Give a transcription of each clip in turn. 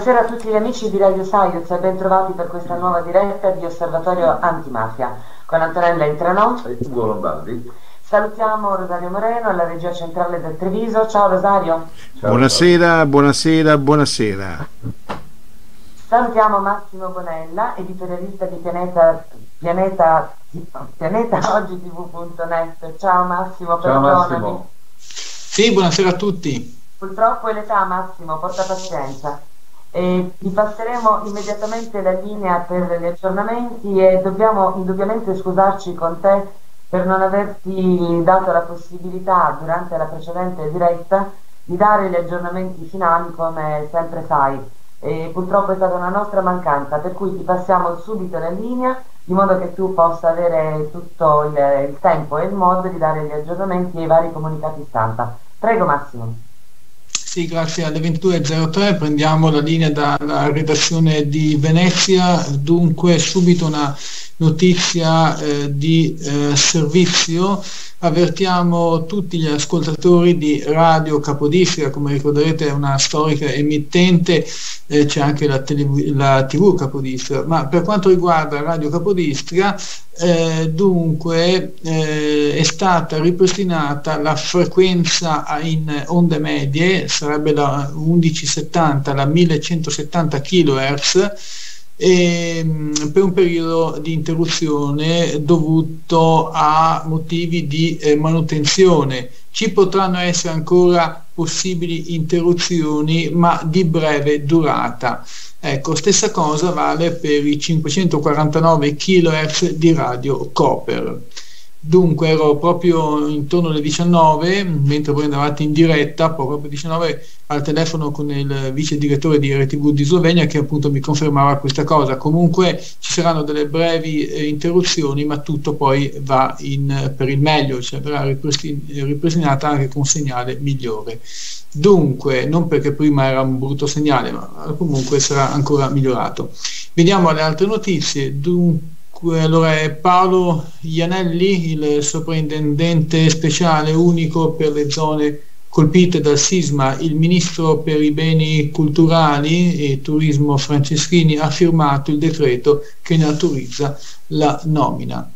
Buonasera a tutti gli amici di Radio Science e ben trovati per questa nuova diretta di Osservatorio Antimafia con Antonella Intranò e Ugo Lombardi. Salutiamo Rosario Moreno alla regia centrale del Treviso. Ciao Rosario. Ciao, buonasera, buonasera, buonasera. Salutiamo Massimo Bonella, editorialista di Pianeta, Pianeta, Pianeta Oggi TV.net. Ciao Massimo, Ciao Massimo. Sì, buonasera a tutti. Purtroppo è l'età Massimo, porta pazienza. E ti passeremo immediatamente la linea per gli aggiornamenti e dobbiamo indubbiamente scusarci con te per non averti dato la possibilità durante la precedente diretta di dare gli aggiornamenti finali come sempre fai. E purtroppo è stata una nostra mancanza, per cui ti passiamo subito la linea in modo che tu possa avere tutto il, il tempo e il modo di dare gli aggiornamenti ai vari comunicati stampa. Prego Massimo. Sì, grazie alle 22.03 prendiamo la linea dalla redazione di Venezia, dunque subito una notizia eh, di eh, servizio. Avvertiamo tutti gli ascoltatori di Radio Capodistria, come ricorderete è una storica emittente, eh, c'è anche la, tele- la, TV Capodistria, ma per quanto riguarda Radio Capodistria, eh, dunque eh, è stata ripristinata la frequenza in onde medie, sarebbe la 1170, la 1170 kHz, ehm, per un periodo di interruzione dovuto a motivi di eh, manutenzione. Ci potranno essere ancora possibili interruzioni, ma di breve durata. Ecco, stessa cosa vale per i 549 kHz di radio Copper. Dunque ero proprio intorno alle 19, mentre voi andavate in diretta, proprio alle 19 al telefono con il vice direttore di RTV di Slovenia che appunto mi confermava questa cosa. Comunque ci saranno delle brevi eh, interruzioni, ma tutto poi va in, per il meglio, cioè verrà ripristin- ripristinata anche con un segnale migliore. Dunque, non perché prima era un brutto segnale, ma comunque sarà ancora migliorato. Vediamo le altre notizie. Dunque, allora è Paolo Ianelli, il soprintendente speciale unico per le zone colpite dal sisma, il ministro per i beni culturali e turismo Franceschini ha firmato il decreto che ne autorizza la nomina.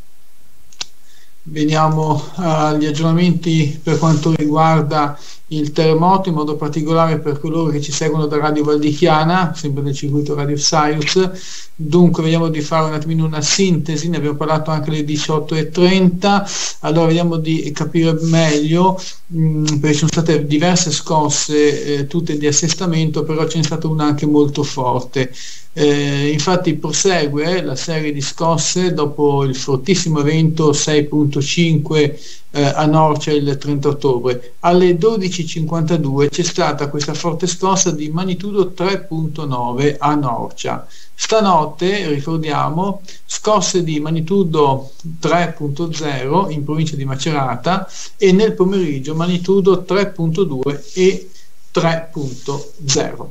Veniamo agli aggiornamenti per quanto riguarda il terremoto, in modo particolare per coloro che ci seguono da Radio Valdichiana, sempre nel circuito Radio Science. Dunque vediamo di fare un attimino una sintesi, ne abbiamo parlato anche alle 18.30, allora vediamo di capire meglio, mh, mm, perché ci sono state diverse scosse, eh, tutte di assestamento, però ce n'è stata una anche molto forte. Eh, infatti prosegue la serie di scosse dopo il fortissimo evento 6.5 eh, a Norcia il 30 ottobre. Alle 12.52 c'è stata questa forte scossa di magnitudo 3.9 a Norcia. Stanotte, ricordiamo, scosse di magnitudo 3.0 in provincia di Macerata e nel pomeriggio magnitudo 3.2 e 3.0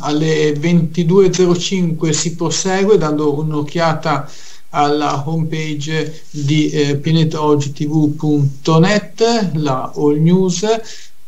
alle 22.05 si prosegue dando un'occhiata alla homepage di eh, pianetaogtv.net, la all news.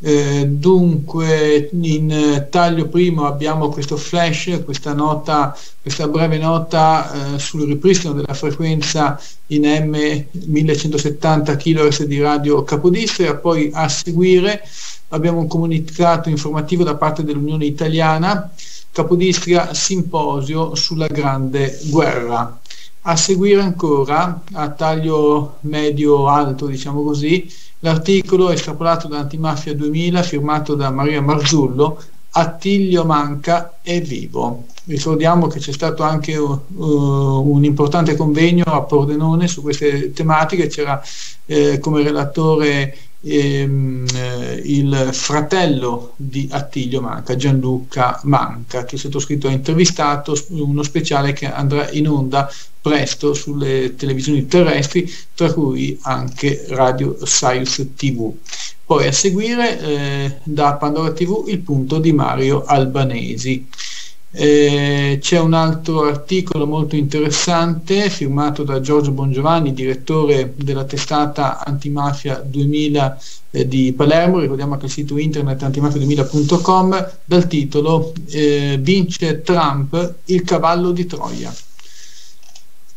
Eh, dunque in taglio primo abbiamo questo flash, questa nota, questa breve nota eh, sul ripristino della frequenza in M 1170 kHz di radio Capodistria, poi a seguire abbiamo un comunicato informativo da parte dell'Unione Italiana, Capodistria Simposio sulla Grande Guerra. A seguire ancora, a taglio medio-alto, diciamo così, l'articolo estrapolato da Antimafia 2000 firmato da Maria Marzullo, Attilio Manca è vivo. Ricordiamo che c'è stato anche uh, un importante convegno a Pordenone su queste tematiche, c'era eh, come relatore ehm, eh, il fratello di Attilio Manca, Gianluca Manca, che il sottoscritto ha intervistato, uno speciale che andrà in onda presto sulle televisioni terrestri, tra cui anche Radio Science TV. Poi a seguire eh, da Pandora TV il punto di Mario Albanesi. Eh, c'è un altro articolo molto interessante firmato da Giorgio Bongiovanni, direttore della testata Antimafia 2000 eh, di Palermo, ricordiamo che il sito internet antimafia2000.com, dal titolo eh, Vince Trump, il cavallo di Troia.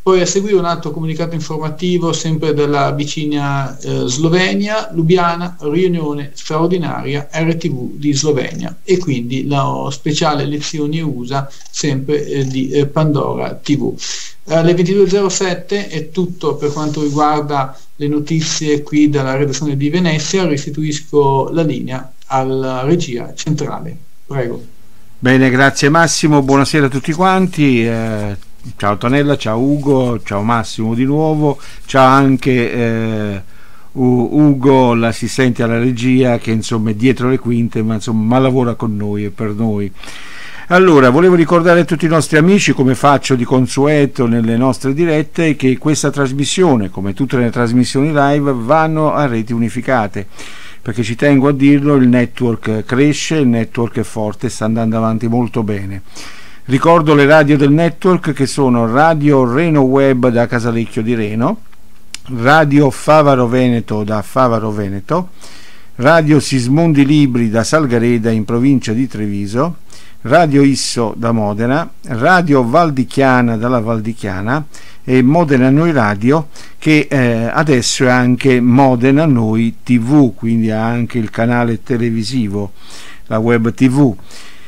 Poi a seguire un altro comunicato informativo sempre dalla vicina eh, Slovenia, Lubiana, riunione straordinaria RTV di Slovenia e quindi la speciale lezioni USA sempre eh, di eh, Pandora TV. Alle 22.07 è tutto per quanto riguarda le notizie qui dalla redazione di Venezia, restituisco la linea alla regia centrale. Prego. Bene, grazie Massimo, buonasera a tutti quanti. Ciao Tonella, ciao Ugo, ciao Massimo di nuovo, ciao anche eh, Ugo, l'assistente alla regia che insomma è dietro le quinte ma insomma ma lavora con noi e per noi. Allora, volevo ricordare a tutti i nostri amici, come faccio di consueto nelle nostre dirette, che questa trasmissione, come tutte le trasmissioni live, vanno a reti unificate perché ci tengo a dirlo, il network cresce, il network è forte, sta andando avanti molto bene. Ricordo le radio del network che sono Radio Reno Web da Casalecchio di Reno, Radio Favaro Veneto da Favaro Veneto, Radio Sismondi Libri da Salgareda in provincia di Treviso, Radio Isso da Modena, Radio Valdichiana dalla Valdichiana e Modena Noi Radio che eh, adesso è anche Modena Noi TV, quindi ha anche il canale televisivo, la web TV.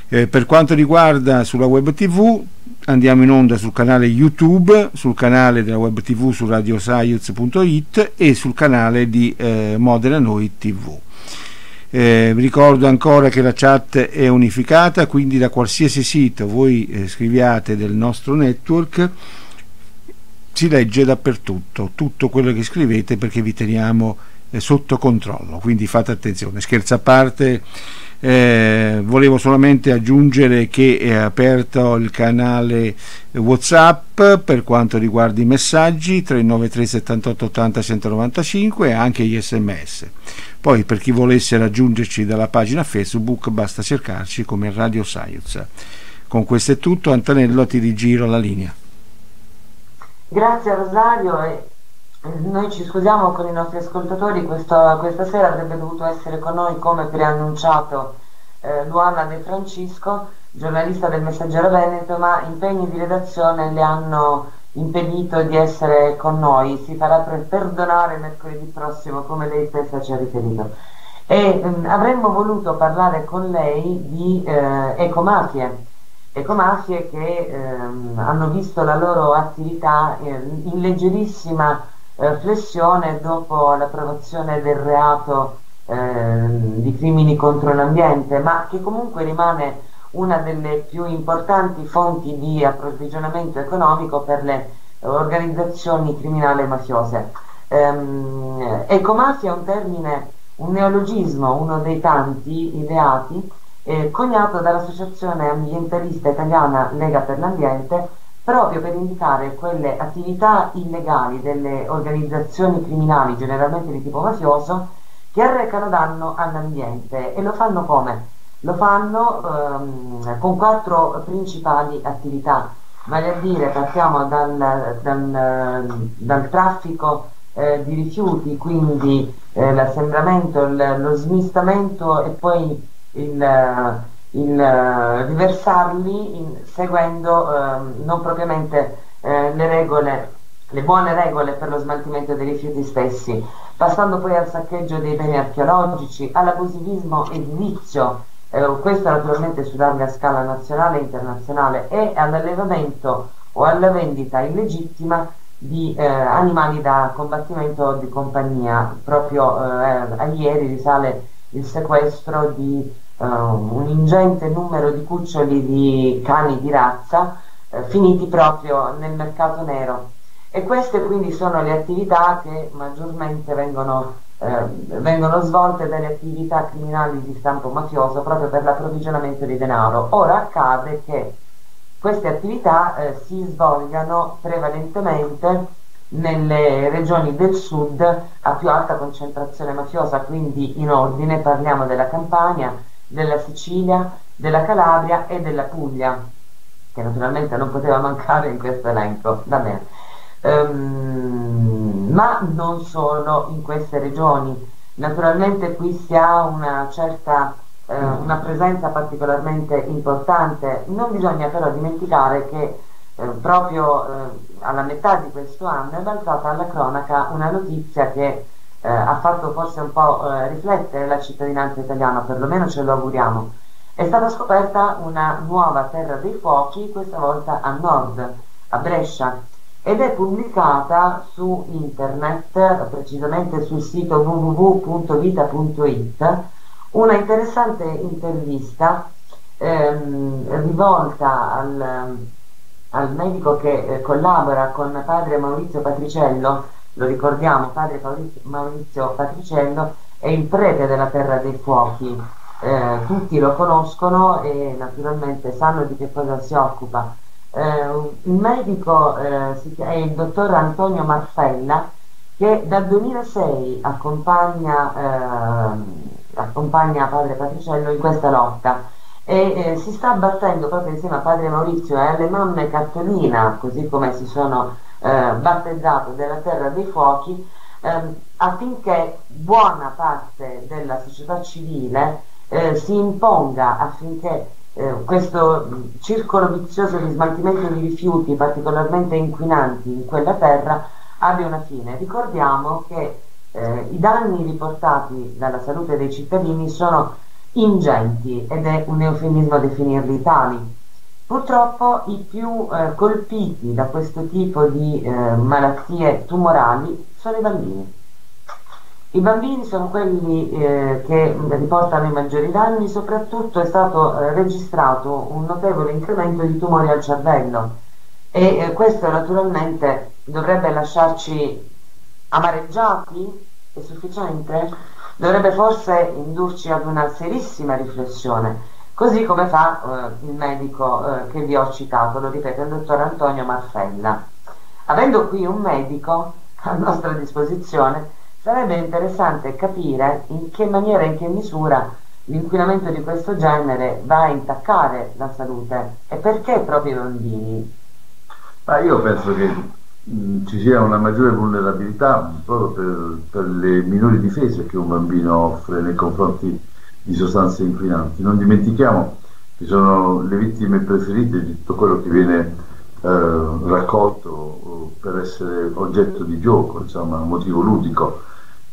Eh, per quanto riguarda sulla web tv andiamo in onda sul canale YouTube, sul canale della web tv su radioscience.it e sul canale di eh, Modena Noi TV. Eh, vi ricordo ancora che la chat è unificata, quindi da qualsiasi sito voi eh, scriviate del nostro network si legge dappertutto, tutto quello che scrivete perché vi teniamo sotto controllo, quindi fate attenzione. Scherzo a parte, eh, volevo solamente aggiungere che è aperto il canale Whatsapp per quanto riguarda i messaggi 393 78 80 195 e anche gli sms. Poi per chi volesse raggiungerci dalla pagina Facebook basta cercarci come Radio Science. Con questo è tutto, Antonello ti rigiro la linea. Grazie Rosario noi ci scusiamo con i nostri ascoltatori, questa, questa sera avrebbe dovuto essere con noi come preannunciato eh, Luana De Francisco, giornalista del Messaggero Veneto, ma impegni di redazione le hanno impedito di essere con noi. Si farà per perdonare mercoledì prossimo, come lei stessa ci ha riferito. E mh, mm, avremmo voluto parlare con lei di eh, ecomafie, ecomafie che ehm, hanno visto la loro attività eh, in leggerissima eh, flessione dopo l'approvazione del reato eh, di crimini contro l'ambiente, ma che comunque rimane una delle più importanti fonti di approvvigionamento economico per le organizzazioni criminali mafiose. Ehm, ecomafia è un termine, un neologismo, uno dei tanti ideati, eh, coniato dall'associazione ambientalista italiana Lega per l'Ambiente proprio per indicare quelle attività illegali delle organizzazioni criminali, generalmente di tipo mafioso, che arrecano danno all'ambiente e lo fanno come? Lo fanno ehm, con quattro principali attività, vale a dire partiamo dal, dal, dal traffico eh, di rifiuti, quindi eh, l'assembramento, lo smistamento e poi il il uh, riversarli in, seguendo uh, non propriamente uh, le regole, le buone regole per lo smaltimento dei rifiuti stessi, passando poi al saccheggio dei beni archeologici, all'abusivismo edilizio, questo naturalmente su larga scala nazionale e internazionale, e all'allevamento o alla vendita illegittima di animali da combattimento o di compagnia. Proprio a ieri risale il sequestro di uh, un ingente numero di cuccioli di cani di razza uh, finiti proprio nel mercato nero. E queste quindi sono le attività che maggiormente vengono, uh, vengono svolte dalle attività criminali di stampo mafioso proprio per l'approvvigionamento di denaro. Ora accade che queste attività si svolgano prevalentemente nelle regioni del sud a più alta concentrazione mafiosa, quindi in ordine parliamo della Campania, della Sicilia, della Calabria e della Puglia. che naturalmente non poteva mancare in questo elenco da me. Um, ma non solo in queste regioni. Naturalmente qui si ha una certa eh, una presenza particolarmente importante. Non bisogna però dimenticare che eh, proprio eh, alla metà di questo anno è balzata alla cronaca una notizia che eh, ha fatto forse un po' eh, riflettere la cittadinanza italiana, perlomeno ce lo auguriamo. È stata scoperta una nuova terra dei fuochi, questa volta a nord, a Brescia, ed è pubblicata su internet, precisamente sul sito www.vita.it, una interessante intervista ehm, rivolta al, al, medico che eh, collabora con padre Maurizio Patriciello, lo ricordiamo, padre Maurizio Patriciello è il prete della Terra dei Fuochi, eh, tutti lo conoscono e naturalmente sanno di che cosa si occupa. Eh, il medico eh, è il dottor Antonio Marfella che dal 2006 accompagna ehm, accompagna padre Patriciello in questa lotta e eh, si sta battendo proprio insieme a padre Maurizio e alle mamme Cattolina, così come si sono eh, battezzato della Terra dei Fuochi, ehm, affinché buona parte della società civile eh, si imponga affinché eh, questo circolo vizioso di smaltimento di rifiuti particolarmente inquinanti in quella terra abbia una fine. Ricordiamo che eh, i danni riportati dalla salute dei cittadini sono ingenti ed è un eufemismo definirli tali. Purtroppo i più eh, colpiti da questo tipo di eh, malattie tumorali sono i bambini. I bambini sono quelli eh, che riportano i maggiori danni, soprattutto è stato eh, registrato un notevole incremento di tumori al cervello e eh, questo naturalmente dovrebbe lasciarci amareggiati è sufficiente? Dovrebbe forse indurci ad una serissima riflessione, così come fa eh, il medico eh, che vi ho citato, lo ripeto, il dottor Antonio Marfella. Avendo qui un medico a nostra disposizione, sarebbe interessante capire in che maniera e in che misura l'inquinamento di questo genere va a intaccare la salute e perché proprio i bambini. Ma io penso che Mm, ci sia una maggiore vulnerabilità proprio per, per, le minori difese che un bambino offre nei confronti di sostanze inquinanti. Non dimentichiamo che sono le vittime preferite di tutto quello che viene eh, raccolto per essere oggetto di gioco, insomma, motivo ludico.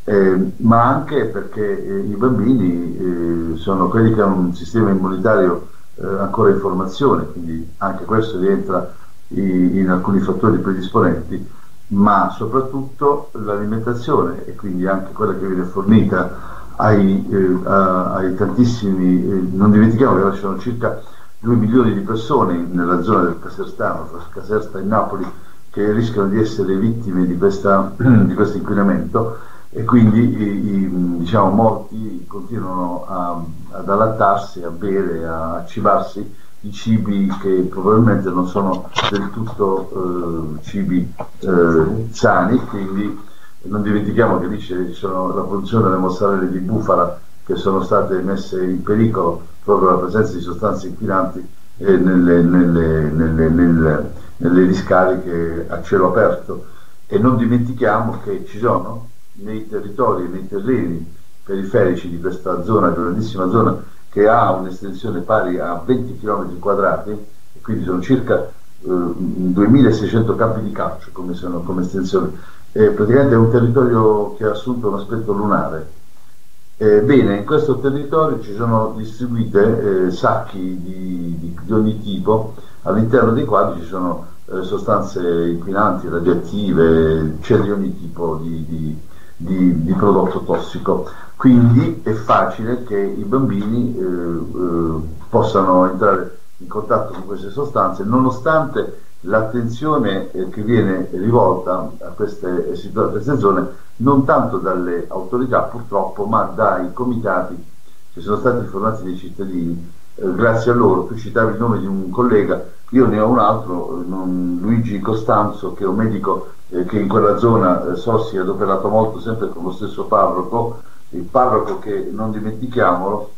Eh, ma anche perché eh, i bambini eh, sono quelli che hanno un sistema immunitario eh, ancora in formazione, quindi anche questo rientra in alcuni fattori predisponenti, ma soprattutto l'alimentazione e quindi anche quella che viene fornita ai, eh, ai tantissimi, eh, non dimentichiamo che ci sono circa 2 milioni di persone nella zona del Caserstano, tra Casersta e Napoli, che rischiano di essere vittime di, questa, di questo inquinamento e quindi i, i, diciamo, molti continuano a, ad allattarsi, a bere, a cibarsi i cibi che probabilmente non sono del tutto eh, cibi eh, sani, quindi non dimentichiamo che lì ci sono la produzione delle mozzarelle di bufala che sono state messe in pericolo proprio la presenza di sostanze inquinanti eh, nelle, nelle, nelle, nelle discariche a cielo aperto e non dimentichiamo che ci sono nei territori, nei terreni periferici di questa zona, grandissima zona che ha un'estensione pari a 20 km quadrati, quindi sono circa eh, 2600 campi di calcio come, sono, come estensione. Eh, praticamente è un territorio che ha assunto un aspetto lunare. Eh, bene, in questo territorio ci sono distribuite eh, sacchi di, di, di, ogni tipo, all'interno dei quali ci sono eh, sostanze inquinanti, radioattive, c'è di ogni tipo di, di prodotto tossico. Quindi è facile che i bambini eh, eh, possano entrare in contatto con queste sostanze, nonostante l'attenzione eh, che viene rivolta a queste, a queste zone non tanto dalle autorità purtroppo, ma dai comitati che sono stati formati dai cittadini. Eh, grazie a loro, tu citavi il nome di un collega, io ne ho un altro, non, Luigi Costanzo, che è un medico eh, che in quella zona eh, so si è adoperato molto sempre con lo stesso parroco, il parroco che non dimentichiamolo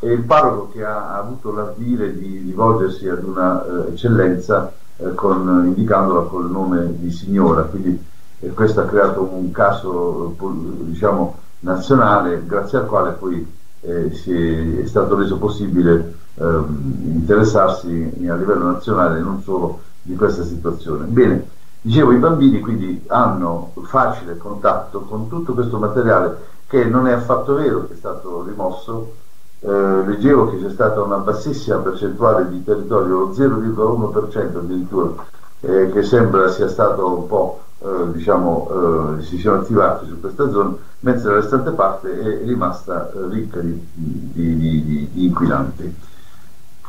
e il parroco che ha, avuto l'ardire di rivolgersi ad una eh, eccellenza eh, con, indicandola col nome di signora, quindi eh, questo ha creato un caso diciamo, nazionale grazie al quale poi eh, è, è, stato reso possibile ehm, interessarsi a livello nazionale non solo di questa situazione. Bene, dicevo i bambini quindi hanno facile contatto con tutto questo materiale che non è affatto vero che è stato rimosso eh, leggevo che c'è stata una bassissima percentuale di territorio, lo 0,1% addirittura, eh, che sembra sia stato un po', eh, diciamo, eh, si siano attivati su questa zona, mentre la restante parte è rimasta eh, ricca di, di, di, di, inquinanti.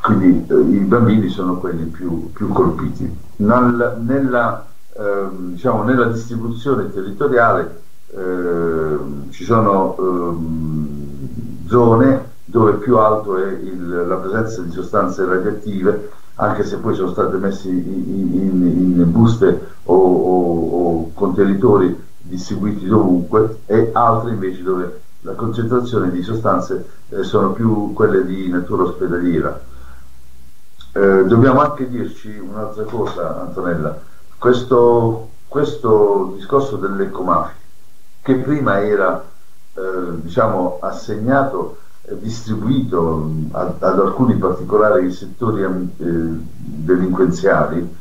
Quindi eh, i bambini sono quelli più, più colpiti. Nel, nella, ehm, diciamo, nella, distribuzione territoriale ehm, ci sono ehm, zone dove più alto è il, la presenza di sostanze radioattive, anche se poi sono state messe in, in, in buste o, o, o, contenitori distribuiti dovunque, e altre invece dove la concentrazione di sostanze eh, sono più quelle di natura ospedaliera. Eh, dobbiamo anche dirci un'altra cosa, Antonella, questo, questo discorso dell'ecomafia, che prima era eh, diciamo, assegnato distribuito ad, ad, alcuni particolari settori eh, delinquenziali,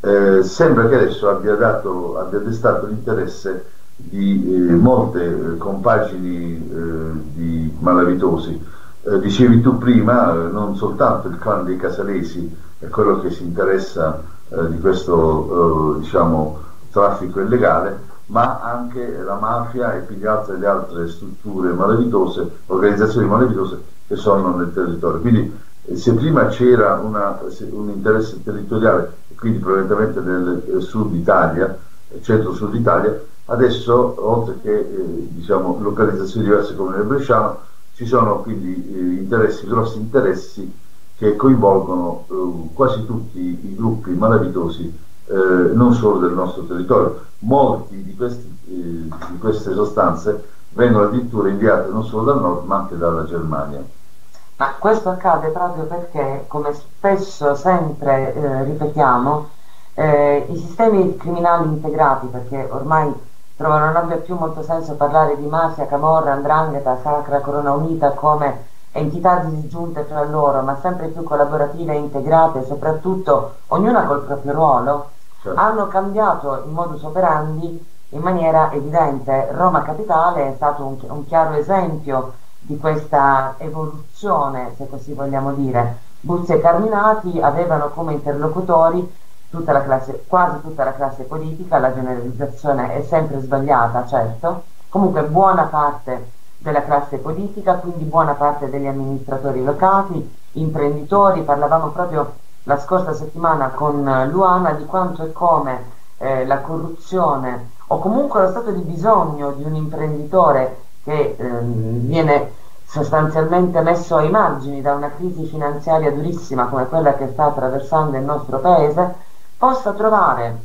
eh, sembra che adesso abbia, dato, abbia destato l'interesse di eh, molte eh, compagini eh, di malavitosi. Eh, dicevi tu prima, non soltanto il clan dei Casalesi è quello che si interessa di questo diciamo, traffico illegale, ma anche la mafia e altre, le altre strutture malavitose, organizzazioni malavitose che sono nel territorio. Quindi eh, se prima c'era un interesse territoriale, quindi prevalentemente nel eh, sud Italia, eh, centro-sud Italia, adesso oltre che eh, diciamo, localizzazioni diverse come nel Bresciano, ci sono quindi eh, interessi, grossi interessi che coinvolgono eh, quasi tutti i gruppi malavitosi non solo del nostro territorio molti di, questi, eh, di queste sostanze vengono addirittura inviate non solo dal nord ma anche dalla Germania. Ma questo accade proprio perché, come spesso sempre eh, ripetiamo, eh, i sistemi criminali integrati, perché ormai trovo non abbia più molto senso parlare di mafia, camorra, andrangheta, sacra, corona unita come entità disgiunte tra loro, ma sempre più collaborative e integrate, soprattutto ognuna col proprio ruolo, certo. hanno cambiato il modus operandi in maniera evidente. Roma Capitale è stato un, un chiaro esempio di questa evoluzione, se così vogliamo dire. Buzzi e Carminati avevano come interlocutori tutta la classe, quasi tutta la classe politica, la generalizzazione è sempre sbagliata, certo, comunque buona parte della classe politica, quindi buona parte degli amministratori locali, imprenditori, parlavamo proprio la scorsa settimana con Luana di quanto e come eh, la corruzione o comunque lo stato di bisogno di un imprenditore che ehm, viene sostanzialmente messo ai margini da una crisi finanziaria durissima come quella che sta attraversando il nostro paese, possa trovare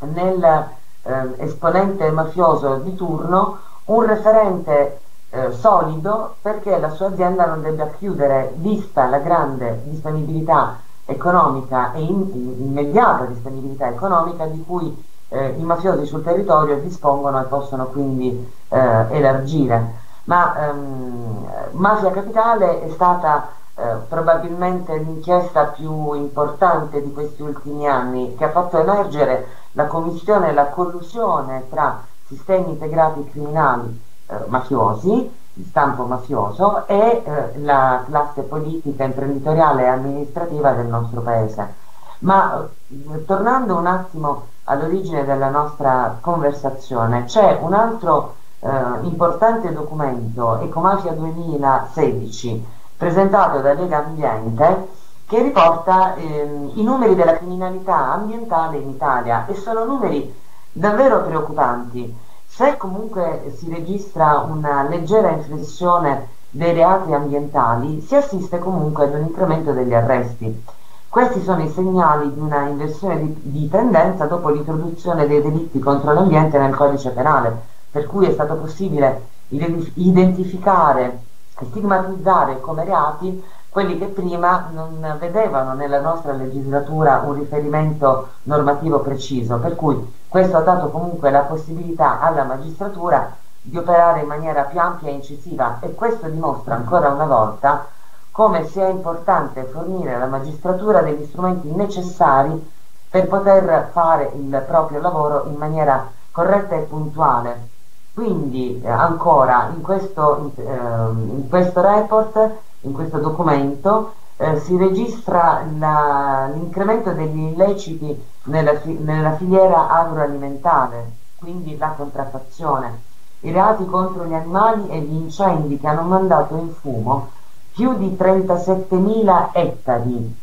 nell'esponente eh, mafioso di turno un referente eh, solido perché la sua azienda non debba chiudere, vista la grande disponibilità economica e in, immediata disponibilità economica di cui eh, i mafiosi sul territorio dispongono e possono quindi eh, elargire. Ma ehm, Mafia Capitale è stata eh, probabilmente l'inchiesta più importante di questi ultimi anni che ha fatto emergere la commissione e la collusione tra sistemi integrati criminali eh, mafiosi di stampo mafioso e eh, la classe politica, imprenditoriale e amministrativa del nostro paese. Ma eh, tornando un attimo all'origine della nostra conversazione, c'è un altro eh, importante documento, Ecomafia 2016, presentato da Lega Ambiente, che riporta ehm, i numeri della criminalità ambientale in Italia e sono numeri davvero preoccupanti se comunque si registra una leggera inflessione dei reati ambientali, si assiste comunque ad un incremento degli arresti. Questi sono i segnali di una inversione di, di tendenza dopo l'introduzione dei delitti contro l'ambiente nel codice penale, per cui è stato possibile identificare stigmatizzare come reati quelli che prima non vedevano nella nostra legislatura un riferimento normativo preciso, per cui questo ha dato comunque la possibilità alla magistratura di operare in maniera più ampia e incisiva e questo dimostra ancora una volta come sia importante fornire alla magistratura degli strumenti necessari per poter fare il proprio lavoro in maniera corretta e puntuale. Quindi eh, ancora in questo, eh, in questo report in questo documento eh, si registra l'incremento degli illeciti nella, nella filiera agroalimentare, quindi la contraffazione, i reati contro gli animali e gli incendi che hanno mandato in fumo più di 37.000 ettari.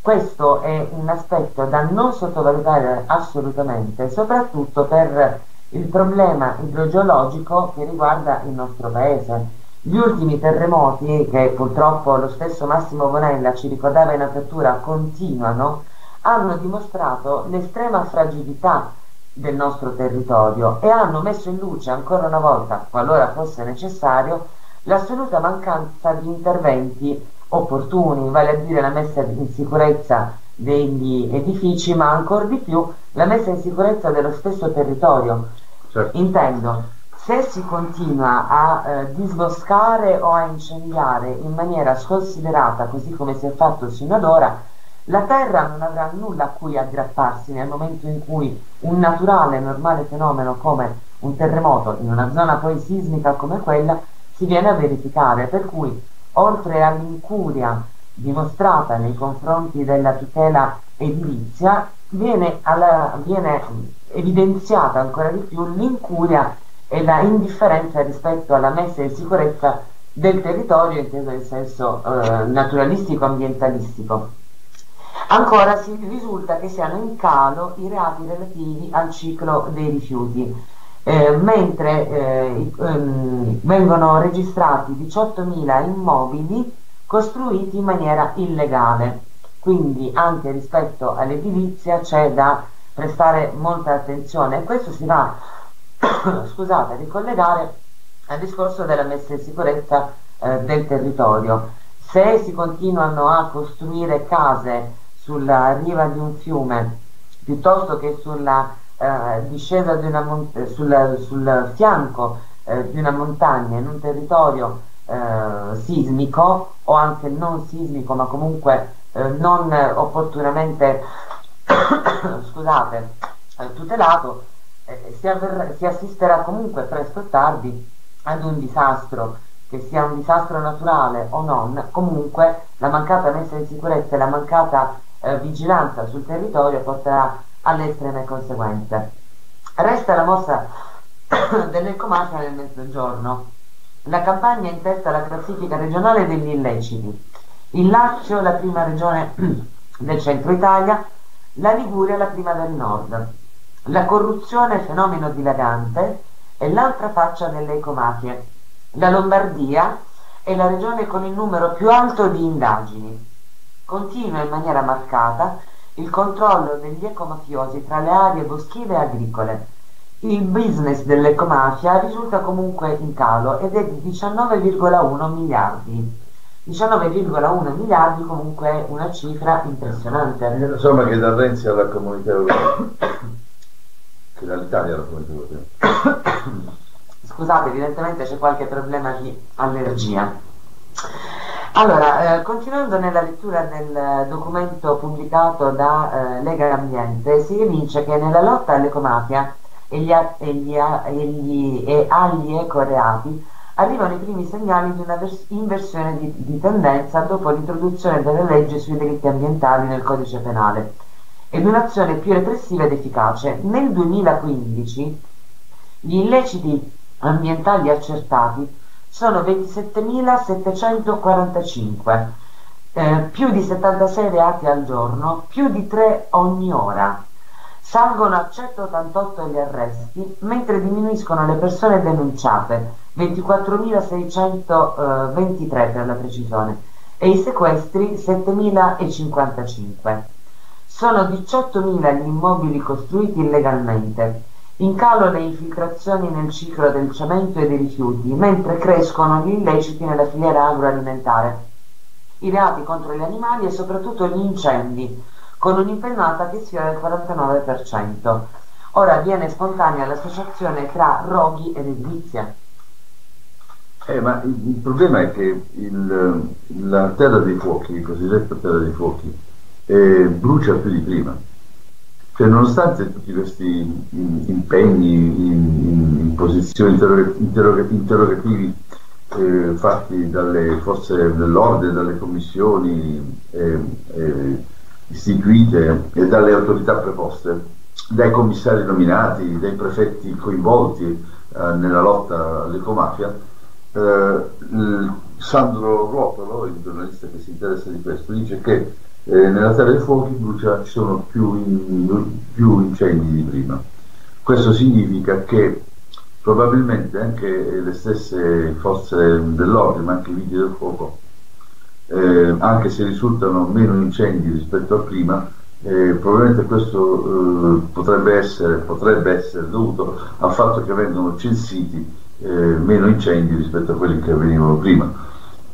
Questo è un aspetto da non sottovalutare assolutamente, soprattutto per il problema idrogeologico che riguarda il nostro paese gli ultimi terremoti, che purtroppo lo stesso Massimo Bonella ci ricordava in apertura, continuano, hanno dimostrato l'estrema fragilità del nostro territorio e hanno messo in luce ancora una volta, qualora fosse necessario, l'assoluta mancanza di interventi opportuni, vale a dire la messa in sicurezza degli edifici, ma ancora di più la messa in sicurezza dello stesso territorio. Certo. Intendo se si continua a eh, disboscare o a incendiare in maniera sconsiderata, così come si è fatto sino ad ora, la Terra non avrà nulla a cui aggrapparsi nel momento in cui un naturale, normale fenomeno come un terremoto in una zona poi sismica come quella si viene a verificare, per cui oltre all'incuria dimostrata nei confronti della tutela edilizia, viene, alla, viene evidenziata ancora di più l'incuria e la indifferenza rispetto alla messa in sicurezza del territorio inteso in senso eh, naturalistico-ambientalistico. Ancora si risulta che siano in calo i reati relativi al ciclo dei rifiuti, eh, mentre eh, ehm, vengono registrati 18.000 immobili costruiti in maniera illegale, quindi anche rispetto all'edilizia c'è da prestare molta attenzione. E questo si va scusate, ricollegare al discorso della messa in sicurezza eh, del territorio. Se si continuano a costruire case sulla riva di un fiume piuttosto che sulla eh, discesa di una mont- sul, sul fianco eh, di una montagna in un territorio eh, sismico o anche non sismico ma comunque eh, non opportunamente scusate, eh, tutelato eh, si, avverrà, si assisterà comunque presto o tardi ad un disastro, che sia un disastro naturale o non, comunque la mancata messa in sicurezza e la mancata eh, vigilanza sul territorio porterà alle estreme conseguenze. Resta la mossa dell'ecomafia nel mezzogiorno. La campagna in testa alla classifica regionale degli illeciti. Il Lazio la prima regione del centro Italia, la Liguria la prima del nord. La corruzione è fenomeno dilagante è l'altra faccia delle ecomafie. La Lombardia è la regione con il numero più alto di indagini. Continua in maniera marcata il controllo degli ecomafiosi tra le aree boschive e agricole. Il business dell'ecomafia risulta comunque in calo ed è di 19,1 miliardi. 19,1 miliardi comunque è una cifra impressionante. Insomma che da Renzi alla comunità europea che dall'Italia la comunità europea. Scusate, evidentemente c'è qualche problema di allergia. Allora, eh, continuando nella lettura del documento pubblicato da eh, Lega Ambiente, si evince che nella lotta all'ecomafia e, gli, e, gli, e, gli, e agli ecoreati arrivano i primi segnali di una inversione di, di tendenza dopo l'introduzione delle leggi sui delitti ambientali nel codice penale ed un'azione più repressiva ed efficace. Nel 2015 gli illeciti ambientali accertati sono 27.745, eh, più di 76 reati al giorno, più di 3 ogni ora. Salgono a 188 gli arresti, mentre diminuiscono le persone denunciate, 24.623 per la precisione, e i sequestri 7.055. Sono 18.000 gli immobili costruiti illegalmente In calo le infiltrazioni nel ciclo del cemento e dei rifiuti, mentre crescono gli illeciti nella filiera agroalimentare, i reati contro gli animali e soprattutto gli incendi, con un'impennata che sfiora il 49%. Ora viene spontanea l'associazione tra roghi ed edilizia. Eh, ma il, il, problema è che il, la terra dei fuochi, il cosiddetto terra dei fuochi, eh, brucia più di prima. Cioè, nonostante tutti questi impegni in, in, posizioni interrogativi, interrogativi eh, fatti dalle forze dell'ordine, dalle commissioni eh, eh, istituite e dalle autorità preposte, dai commissari nominati, dai prefetti coinvolti eh, nella lotta all'ecomafia, eh, Sandro Ruotolo, il giornalista che si interessa di questo, dice che eh, nella Terra dei Fuochi ci sono più, più incendi di prima. Questo significa che probabilmente anche le stesse forze dell'ordine, ma anche i vigili del fuoco, eh, anche se risultano meno incendi rispetto a prima, eh, probabilmente questo eh, potrebbe, essere, potrebbe, essere, dovuto al fatto che vengono censiti eh, meno incendi rispetto a quelli che avvenivano prima.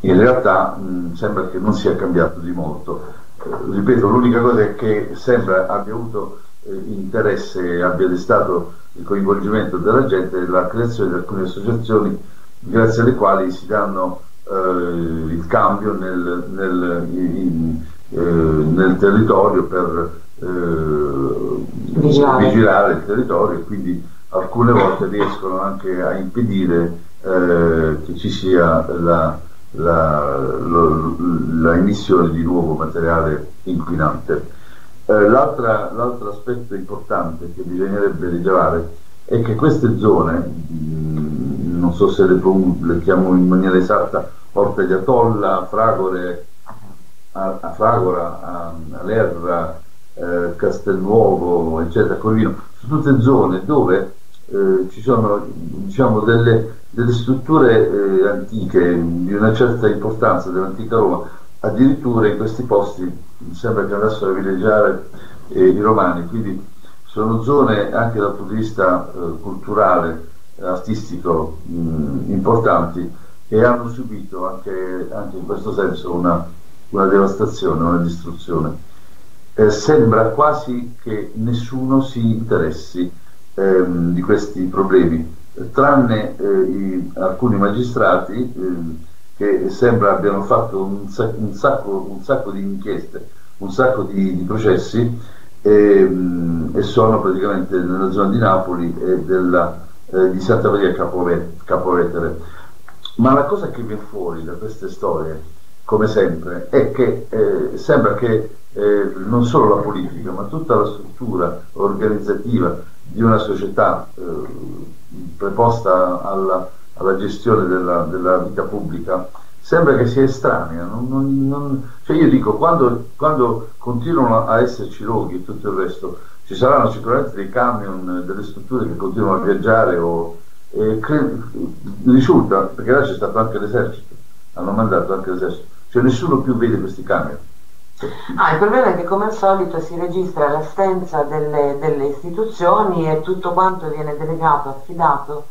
In realtà mh, sembra che non sia cambiato di molto. Ripeto, l'unica cosa è che sembra abbia avuto eh, interesse, abbia destato il coinvolgimento della gente la creazione di alcune associazioni grazie alle quali si danno eh, il cambio nel, nel, in, eh, nel territorio per eh, vigilare. vigilare. il territorio e quindi alcune volte riescono anche a impedire eh, che ci sia la, la, lo, la, emissione di nuovo materiale inquinante. Eh, l'altro aspetto importante che bisognerebbe rilevare è che queste zone, mh, non so se le, le, chiamo in maniera esatta, Porta di Atolla, Fragore, a, a Fragora, a, a Lerra, eh, Castelnuovo, eccetera, Corvino, sono tutte zone dove eh, ci sono diciamo, delle, delle strutture eh, antiche di una certa importanza dell'antica Roma, addirittura in questi posti sembra che andassero a villeggiare eh, i romani, quindi sono zone anche dal punto di vista eh, culturale, artistico mh, importanti e hanno subito anche, anche in questo senso una, una devastazione, una distruzione. Eh, sembra quasi che nessuno si interessi ehm, di questi problemi, tranne eh, i, alcuni magistrati eh, che sembra abbiano fatto un, un, sacco, un sacco, di inchieste, un sacco di, di processi e, ehm, e, sono praticamente nella zona di Napoli e della, eh, di Santa Maria Capovetere. Ma la cosa che viene fuori da queste storie, come sempre, è che eh, sembra che eh, non solo la politica, ma tutta la struttura organizzativa di una società eh, preposta alla, alla gestione della, della, vita pubblica sembra che sia estranea. Non, non, non, cioè io dico, quando, quando, continuano a esserci roghi e tutto il resto, ci saranno sicuramente dei camion, delle strutture che continuano a viaggiare o, e risulta, perché là c'è stato anche l'esercito, hanno mandato anche l'esercito, cioè nessuno più vede questi camion. Ah, il problema è che come al solito si registra l'assenza delle, delle istituzioni e tutto quanto viene delegato, affidato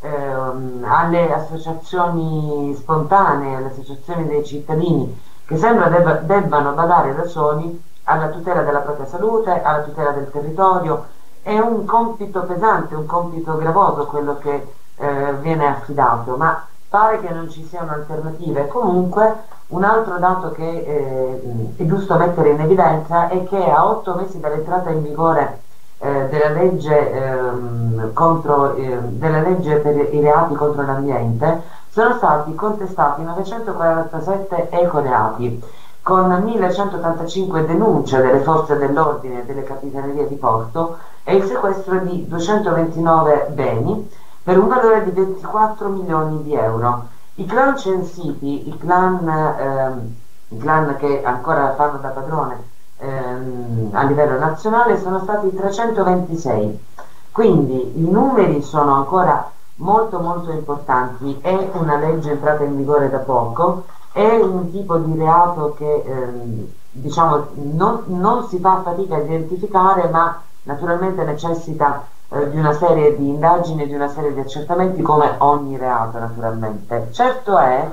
ehm, alle associazioni spontanee, alle associazioni dei cittadini che sembra debba, debbano badare da soli alla tutela della propria salute, alla tutela del territorio. È un compito pesante, un compito gravoso quello che eh, viene affidato, ma pare che non ci siano alternative. Comunque un altro dato che eh, è giusto mettere in evidenza è che a otto mesi dall'entrata in vigore eh, della, legge, ehm, contro, eh, della legge per i reati contro l'ambiente sono stati contestati 947 ecoreati con 1185 denunce delle forze dell'ordine e delle capitanerie di porto e il sequestro di 229 beni per un valore di 24 milioni di euro. I clan censiti, i clan, ehm, i clan che ancora fanno da padrone ehm, a livello nazionale, sono stati 326. Quindi i numeri sono ancora molto molto importanti, è una legge entrata in vigore da poco, è un tipo di reato che ehm, diciamo non, non si fa fatica a identificare ma naturalmente necessita eh, di una serie di indagini, di una serie di accertamenti come ogni reato naturalmente. Certo è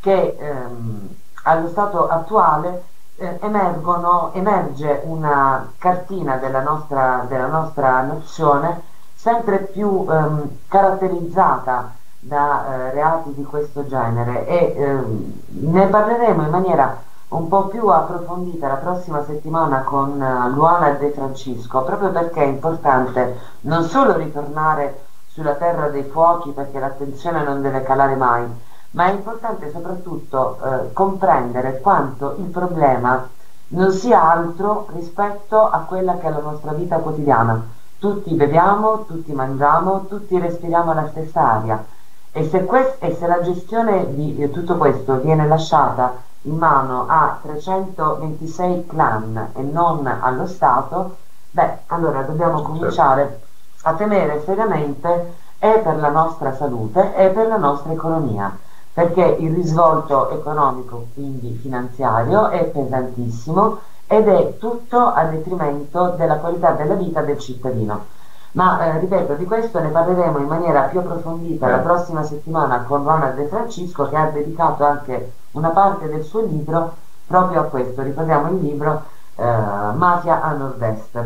che ehm, allo stato attuale eh, emergono, emerge una cartina della nostra, della nostra nazione sempre più ehm, caratterizzata da eh, reati di questo genere e ehm, ne parleremo in maniera un po' più approfondita la prossima settimana con uh, Luana De Francisco, proprio perché è importante non solo ritornare sulla terra dei fuochi perché l'attenzione non deve calare mai, ma è importante soprattutto eh, comprendere quanto il problema non sia altro rispetto a quella che è la nostra vita quotidiana. Tutti beviamo, tutti mangiamo, tutti respiriamo la stessa aria e se, e se la gestione di eh, tutto questo viene lasciata in mano a 326 clan e non allo Stato, beh, allora dobbiamo cominciare a temere seriamente e per la nostra salute e per la nostra economia, perché il risvolto economico, quindi finanziario, è pesantissimo ed è tutto a detrimento della qualità della vita del cittadino. Ma eh, ripeto, di questo ne parleremo in maniera più approfondita la prossima settimana con Ronald De Francisco che ha dedicato anche una parte del suo libro proprio a questo. Ricordiamo il libro eh, Mafia a Nord-Est.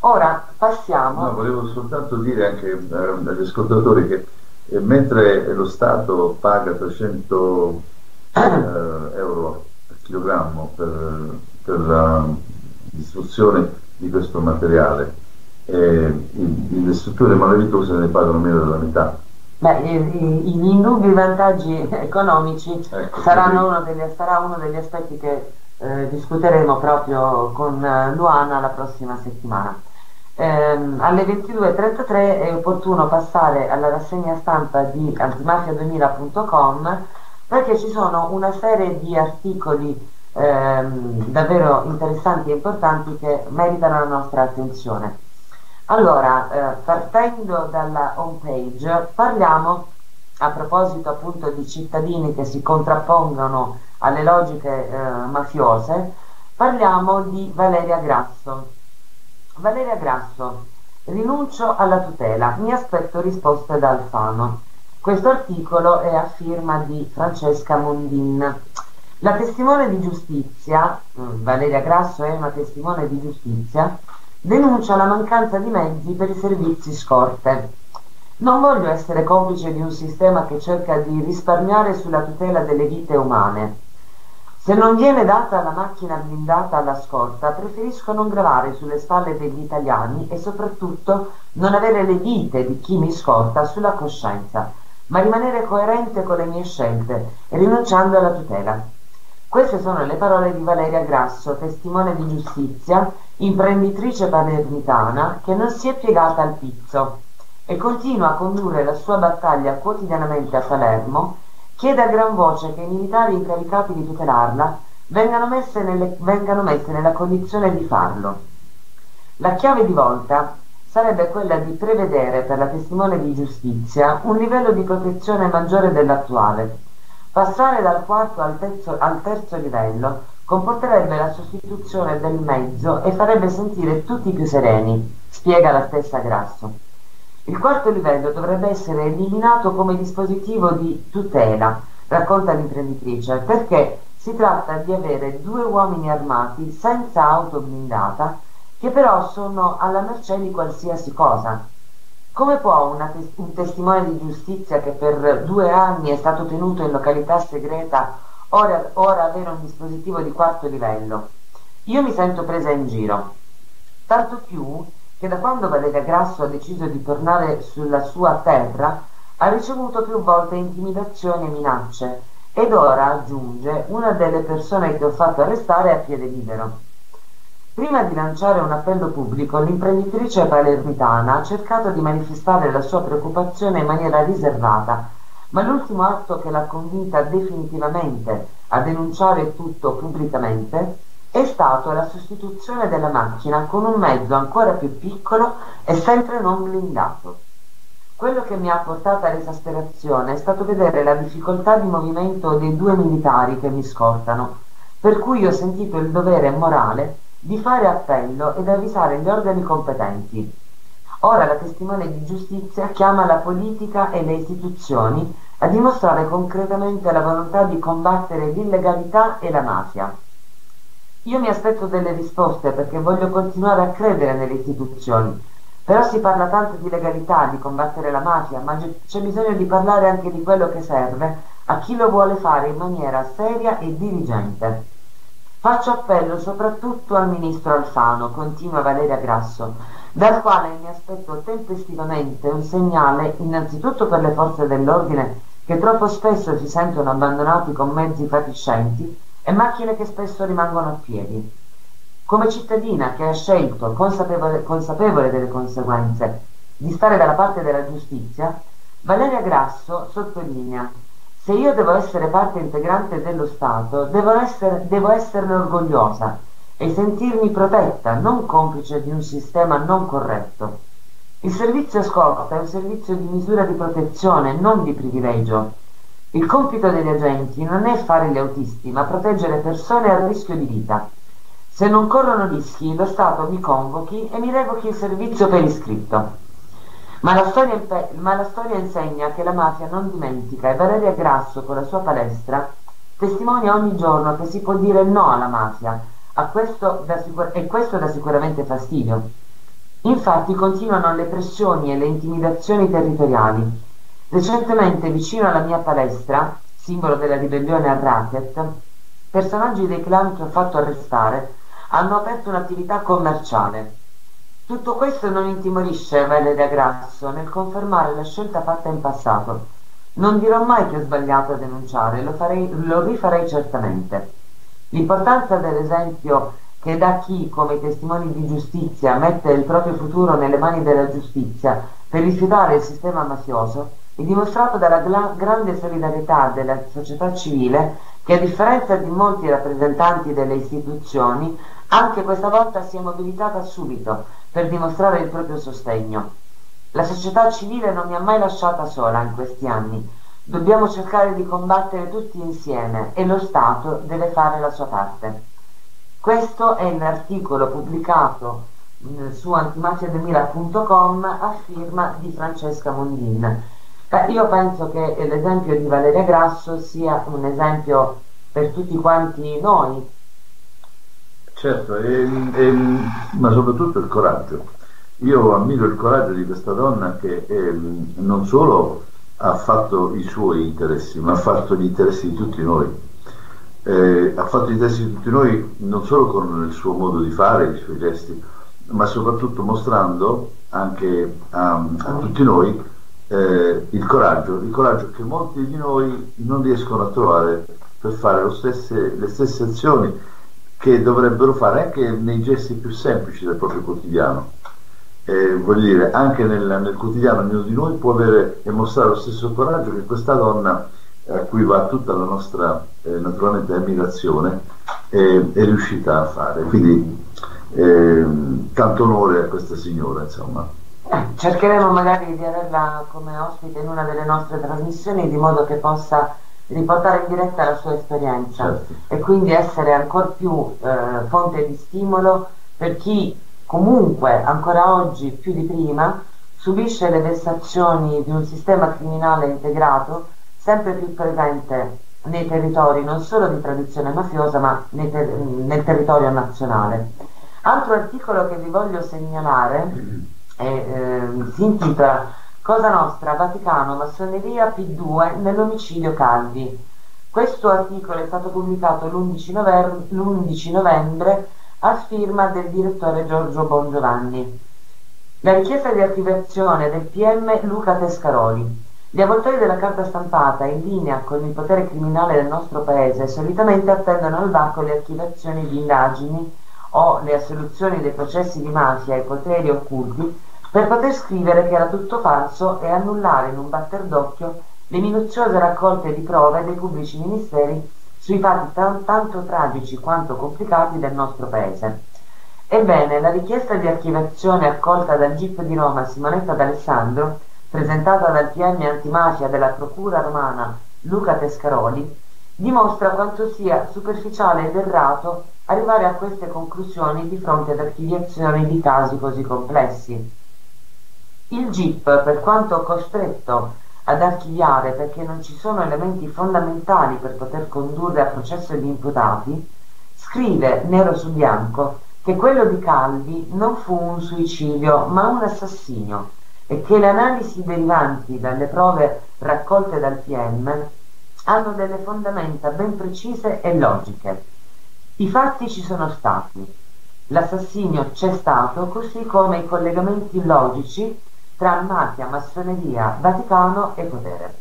Ora passiamo. No, volevo soltanto dire anche eh, agli ascoltatori che eh, mentre lo Stato paga 300 eh, euro al chilogrammo per, per la distruzione di questo materiale, eh, le strutture malavitose ne pagano meno della metà. Beh, gli indubbi vantaggi economici ecco, uno degli, sarà uno degli aspetti che eh, discuteremo proprio con eh, Luana la prossima settimana. Eh, alle 22.33 è opportuno passare alla rassegna stampa di antimafia2000.com perché ci sono una serie di articoli ehm, davvero interessanti e importanti che meritano la nostra attenzione. Allora, eh, partendo dalla home page, parliamo a proposito appunto di cittadini che si contrappongono alle logiche eh, mafiose, parliamo di Valeria Grasso. Valeria Grasso, rinuncio alla tutela, mi aspetto risposte da Alfano. Questo articolo è a firma di Francesca Mondin. La testimone di giustizia, mm, Valeria Grasso è una testimone di giustizia, denuncia la mancanza di mezzi per i servizi scorte. Non voglio essere complice di un sistema che cerca di risparmiare sulla tutela delle vite umane. Se non viene data la macchina blindata alla scorta, preferisco non gravare sulle spalle degli italiani e soprattutto non avere le vite di chi mi scorta sulla coscienza, ma rimanere coerente con le mie scelte, rinunciando alla tutela. Queste sono le parole di Valeria Grasso, testimone di giustizia, imprenditrice palermitana che non si è piegata al pizzo e continua a condurre la sua battaglia quotidianamente a Palermo, chiede a gran voce che i militari incaricati di tutelarla vengano nelle, vengano messe nella condizione di farlo. La chiave di volta sarebbe quella di prevedere per la testimone di giustizia un livello di protezione maggiore dell'attuale Passare dal quarto al terzo, al terzo livello comporterebbe la sostituzione del mezzo e farebbe sentire tutti più sereni, spiega la stessa Grasso. Il quarto livello dovrebbe essere eliminato come dispositivo di tutela, racconta l'imprenditrice, perché si tratta di avere due uomini armati senza auto blindata che però sono alla mercé di qualsiasi cosa. Come può tes- un testimone di giustizia che per due anni è stato tenuto in località segreta ora, ora avere un dispositivo di quarto livello? Io mi sento presa in giro. Tanto più che da quando Valeria Grasso ha deciso di tornare sulla sua terra ha ricevuto più volte intimidazioni e minacce ed ora, aggiunge, una delle persone che ho fatto arrestare è a piede libero. Prima di lanciare un appello pubblico, l'imprenditrice palermitana ha cercato di manifestare la sua preoccupazione in maniera riservata, ma l'ultimo atto che l'ha convinta definitivamente a denunciare tutto pubblicamente è stato la sostituzione della macchina con un mezzo ancora più piccolo e sempre non blindato. Quello che mi ha portato all'esasperazione è stato vedere la difficoltà di movimento dei due militari che mi scortano, per cui ho sentito il dovere morale di fare appello ed avvisare gli organi competenti. Ora la testimone di giustizia chiama la politica e le istituzioni a dimostrare concretamente la volontà di combattere l'illegalità e la mafia. Io mi aspetto delle risposte perché voglio continuare a credere nelle istituzioni, però si parla tanto di legalità, di combattere la mafia, ma c'è bisogno di parlare anche di quello che serve a chi lo vuole fare in maniera seria e dirigente. Faccio appello soprattutto al ministro Alfano, continua Valeria Grasso, dal quale mi aspetto tempestivamente un segnale innanzitutto per le forze dell'ordine che troppo spesso si sentono abbandonati con mezzi fatiscenti e macchine che spesso rimangono a piedi. Come cittadina che ha scelto, consapevole, consapevole delle conseguenze, di stare dalla parte della giustizia, Valeria Grasso sottolinea se io devo essere parte integrante dello Stato, devo, essere, devo esserne orgogliosa e sentirmi protetta, non complice di un sistema non corretto. Il servizio scorta è un servizio di misura di protezione, non di privilegio. Il compito degli agenti non è fare gli autisti, ma proteggere persone a rischio di vita. Se non corrono rischi, lo Stato mi convochi e mi revochi il servizio per iscritto. Ma la, storia, ma la storia insegna che la mafia non dimentica e Valeria Grasso con la sua palestra testimonia ogni giorno che si può dire no alla mafia questo e questo dà sicuramente fastidio. Infatti continuano le pressioni e le intimidazioni territoriali. Recentemente vicino alla mia palestra, simbolo della ribellione al racket, personaggi dei clan che ho fatto arrestare hanno aperto un'attività commerciale. Tutto questo non intimorisce Valeria Grasso nel confermare la scelta fatta in passato. Non dirò mai che ho sbagliato a denunciare, lo, farei, lo rifarei certamente. L'importanza dell'esempio che da chi, come i testimoni di giustizia, mette il proprio futuro nelle mani della giustizia per rifiutare il sistema mafioso, è dimostrato dalla gra- grande solidarietà della società civile che, a differenza di molti rappresentanti delle istituzioni, anche questa volta si è mobilitata subito per dimostrare il proprio sostegno. La società civile non mi ha mai lasciata sola in questi anni. Dobbiamo cercare di combattere tutti insieme e lo Stato deve fare la sua parte. Questo è l'articolo pubblicato mm, su antimafia2000.com a firma di Francesca Mondin. Io penso che l'esempio di Valeria Grasso sia un esempio per tutti quanti noi. Certo, e, e, ma soprattutto il coraggio. Io ammiro il coraggio di questa donna che eh, non solo ha fatto i suoi interessi, ma ha fatto gli interessi di tutti noi eh, ha fatto i testi di tutti noi non solo con il suo modo di fare, i suoi gesti, ma soprattutto mostrando anche a, a tutti noi eh, il coraggio, il coraggio che molti di noi non riescono a trovare per fare stesse, le stesse azioni che dovrebbero fare anche nei gesti più semplici del proprio quotidiano. Eh, voglio dire, anche nel, nel quotidiano ognuno di noi può avere e mostrare lo stesso coraggio che questa donna a cui va tutta la nostra eh, naturalmente ammirazione, eh, è riuscita a fare. Quindi eh, tanto onore a questa signora, insomma. Cercheremo magari di averla come ospite in una delle nostre trasmissioni di modo che possa riportare in diretta la sua esperienza certo. e quindi essere ancora più eh, fonte di stimolo per chi comunque ancora oggi più di prima subisce le vessazioni di un sistema criminale integrato sempre più presente nei territori non solo di tradizione mafiosa ma ter nel territorio nazionale. Altro articolo che vi voglio segnalare è, eh, si intitola Cosa Nostra, Vaticano, Massoneria P2 nell'omicidio Calvi. Questo articolo è stato pubblicato l'11 novembre, novembre a firma del direttore Giorgio Bongiovanni. La richiesta di attivazione del PM Luca Tescaroli gli avvoltoi della carta stampata, in linea con il potere criminale del nostro paese, solitamente attendono al vacco le archivazioni di indagini o le assoluzioni dei processi di mafia e poteri occulti per poter scrivere che era tutto falso e annullare in un batter d'occhio le minuziose raccolte di prove dei pubblici ministeri sui fatti tan tanto tragici quanto complicati del nostro paese. Ebbene, la richiesta di archivazione accolta dal GIP di Roma Simonetta D'Alessandro presentata dal PM antimafia della Procura romana Luca Tescaroli, dimostra quanto sia superficiale ed errato arrivare a queste conclusioni di fronte ad archiviazioni di casi così complessi. Il GIP, per quanto costretto ad archiviare perché non ci sono elementi fondamentali per poter condurre a processo gli imputati, scrive nero su bianco che quello di Calvi non fu un suicidio ma un assassinio e che le analisi derivanti dalle prove raccolte dal PM hanno delle fondamenta ben precise e logiche. I fatti ci sono stati, l'assassinio c'è stato, così come i collegamenti logici tra mafia, massoneria, Vaticano e potere.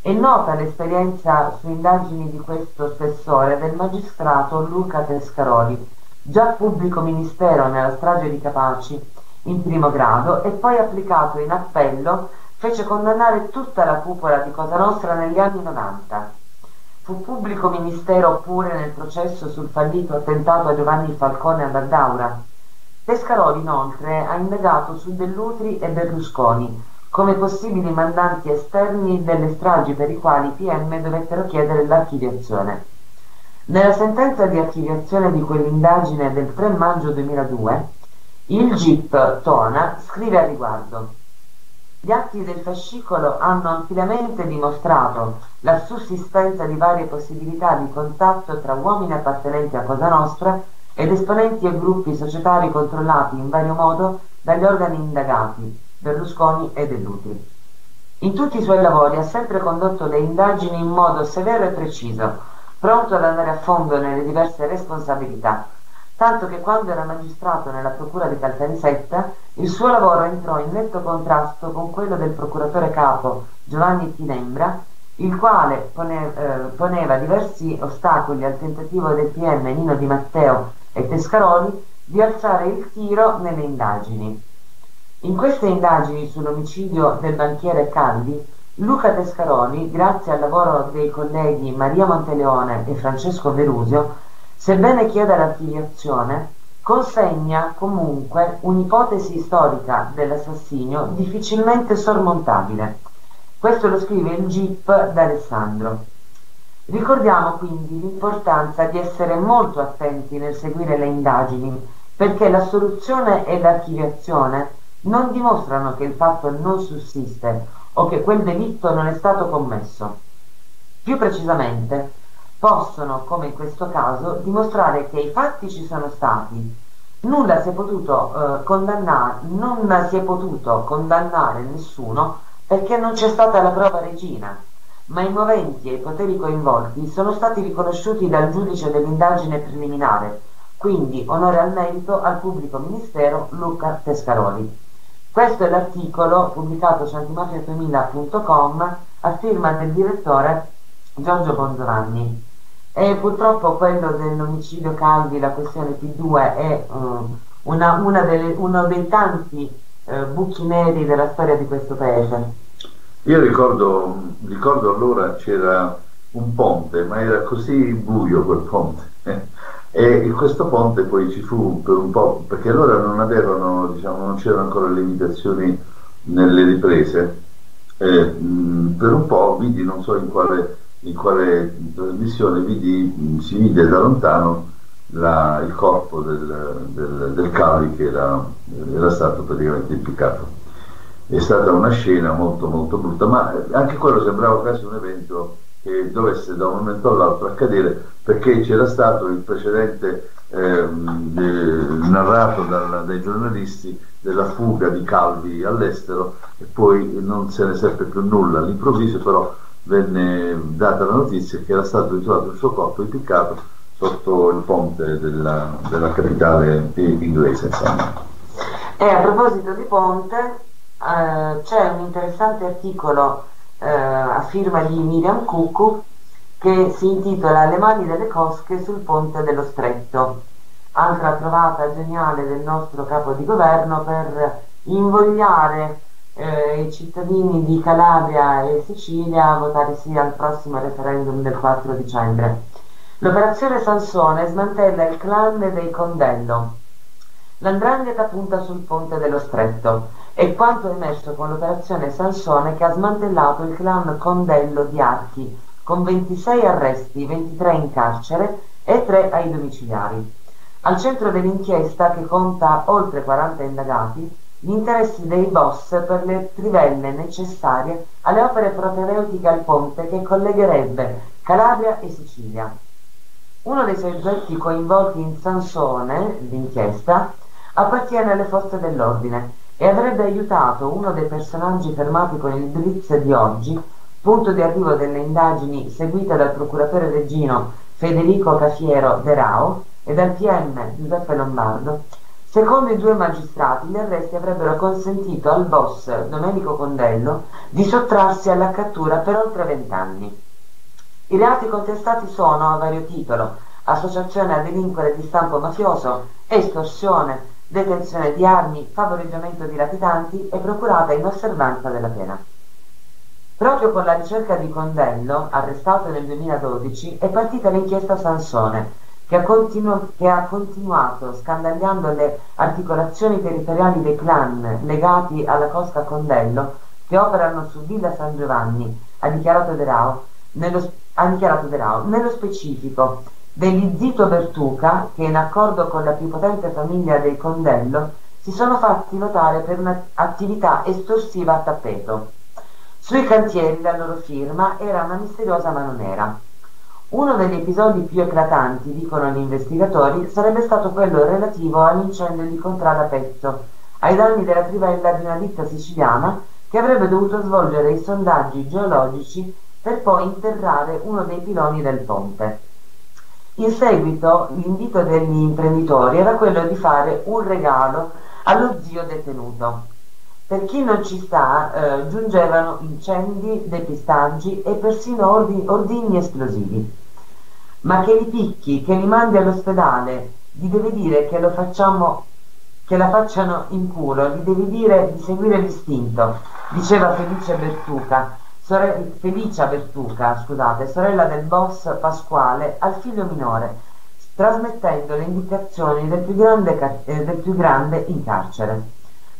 È nota l'esperienza su indagini di questo spessore del magistrato Luca Tescaroli, già pubblico ministero nella strage di Capaci in primo grado e poi applicato in appello fece condannare tutta la cupola di Cosa Nostra negli anni 90. Fu pubblico ministero pure nel processo sul fallito attentato a Giovanni Falcone ad Addaura. Pescaroli inoltre ha indagato su Dell'Utri e Berlusconi come possibili mandanti esterni delle stragi per i quali i PM dovettero chiedere l'archiviazione. Nella sentenza di archiviazione di quell'indagine del 3 maggio 2002, il GIP Tona scrive a riguardo gli atti del fascicolo hanno ampiamente dimostrato la sussistenza di varie possibilità di contatto tra uomini appartenenti a Cosa Nostra ed esponenti e gruppi societari controllati in vario modo dagli organi indagati, Berlusconi e Dell'Utri. In tutti i suoi lavori ha sempre condotto le indagini in modo severo e preciso, pronto ad andare a fondo nelle diverse responsabilità, tanto che quando era magistrato nella procura di Caltanissetta il suo lavoro entrò in netto contrasto con quello del procuratore capo Giovanni Tinembra, il quale pone, eh, poneva diversi ostacoli al tentativo del PM Nino Di Matteo e Pescaroli di alzare il tiro nelle indagini. In queste indagini sull'omicidio del banchiere Calvi, Luca Pescaroli, grazie al lavoro dei colleghi Maria Monteleone e Francesco Verusio, sebbene chieda l'archiviazione, consegna comunque un'ipotesi storica dell'assassinio difficilmente sormontabile. Questo lo scrive il GIP d'Alessandro. Ricordiamo quindi l'importanza di essere molto attenti nel seguire le indagini, perché la soluzione e l'archiviazione non dimostrano che il fatto non sussiste o che quel delitto non è stato commesso. Più precisamente, possono, come in questo caso, dimostrare che i fatti ci sono stati. Nulla si è potuto eh, condannare, non si è potuto condannare nessuno perché non c'è stata la prova regina, ma i moventi e i poteri coinvolti sono stati riconosciuti dal giudice dell'indagine preliminare, quindi onore al merito al pubblico ministero Luca Pescaroli. Questo è l'articolo pubblicato su antimafia2000.com a firma del direttore Giorgio Bongiovanni. E purtroppo quello dell'omicidio Calvi, la questione P2, è um, una, una delle, uno dei tanti eh, buchi neri della storia di questo paese. Io ricordo, ricordo allora c'era un ponte, ma era così buio quel ponte. E questo ponte poi ci fu per un po', perché allora non avevano, diciamo, non c'erano ancora le limitazioni nelle riprese. Eh, mh, per un po' vidi, non so in quale in quale trasmissione vidi, si vide da lontano la, il corpo del, del, del Cavi che era, era, stato praticamente impiccato. È stata una scena molto molto brutta, ma anche quello sembrava quasi un evento che dovesse da un momento all'altro accadere perché c'era stato il precedente eh, narrato dal, dai giornalisti della fuga di Calvi all'estero e poi non se ne seppe più nulla. All'improvviso però venne data la notizia che era stato ritrovato il suo corpo impiccato sotto il ponte della, della capitale inglese. E a proposito di ponte, eh, c'è un interessante articolo eh, a firma di Miriam Cuccu che si intitola Le mani delle cosche sul ponte dello stretto. Altra trovata geniale del nostro capo di governo per invogliare eh, i cittadini di Calabria e Sicilia a votare sì al prossimo referendum del 4 dicembre. L'operazione Sansone smantella il clan dei Condello. L'andrangheta punta sul ponte dello stretto e quanto emerso con l'operazione Sansone che ha smantellato il clan Condello di Archi con 26 arresti, 23 in carcere e 3 ai domiciliari. Al centro dell'inchiesta, che conta oltre 40 indagati, gli interessi dei boss per le trivelle necessarie alle opere propedeutiche al ponte che collegherebbe Calabria e Sicilia. Uno dei soggetti coinvolti in Sansone, l'inchiesta, appartiene alle forze dell'ordine e avrebbe aiutato uno dei personaggi fermati con il blitz di oggi, punto di arrivo delle indagini seguite dal procuratore reggino Federico Cafiero De Rao e dal PM Giuseppe Lombardo, Secondo i due magistrati, gli arresti avrebbero consentito al boss Domenico Condello di sottrarsi alla cattura per oltre vent'anni. I reati contestati sono, a vario titolo, associazione a delinquere di stampo mafioso, estorsione, detenzione di armi, favoreggiamento di latitanti e procurata in osservanza della pena. Proprio con la ricerca di Condello, arrestato nel 2012, è partita l'inchiesta Sansone, che ha, continu- che ha, continuato scandagliando le articolazioni territoriali dei clan legati alla Costa Condello che operano su Villa San Giovanni, ha dichiarato De Rao, nello, ha dichiarato De Rao, nello specifico degli Zito Bertuca che in accordo con la più potente famiglia dei Condello si sono fatti notare per un'attività estorsiva a tappeto. Sui cantieri la loro firma era una misteriosa mano nera. Uno degli episodi più eclatanti, dicono gli investigatori, sarebbe stato quello relativo all'incendio di Contrada Pezzo, ai danni della trivella di una ditta siciliana che avrebbe dovuto svolgere i sondaggi geologici per poi interrare uno dei piloni del ponte. In seguito l'invito degli imprenditori era quello di fare un regalo allo zio detenuto. Per chi non ci sta, eh, giungevano incendi, depistaggi e persino ordi, ordigni esplosivi ma che li picchi, che li mandi all'ospedale, gli devi dire che lo facciamo, che la facciano in culo, gli devi dire di seguire l'istinto, diceva Felice Bertuca, sore- Felicia Bertuca, scusate, sorella del boss Pasquale, al figlio minore, trasmettendo le indicazioni del più grande, eh, del più grande in carcere.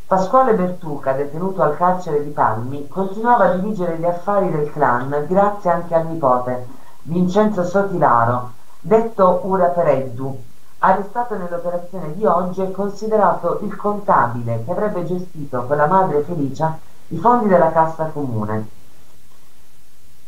Pasquale Bertuca, detenuto al carcere di Palmi, continuava a dirigere gli affari del clan grazie anche al nipote, Vincenzo Sotilaro, detto Ura Pereddu, arrestato nell'operazione di oggi e considerato il contabile che avrebbe gestito con la madre Felicia i fondi della cassa comune.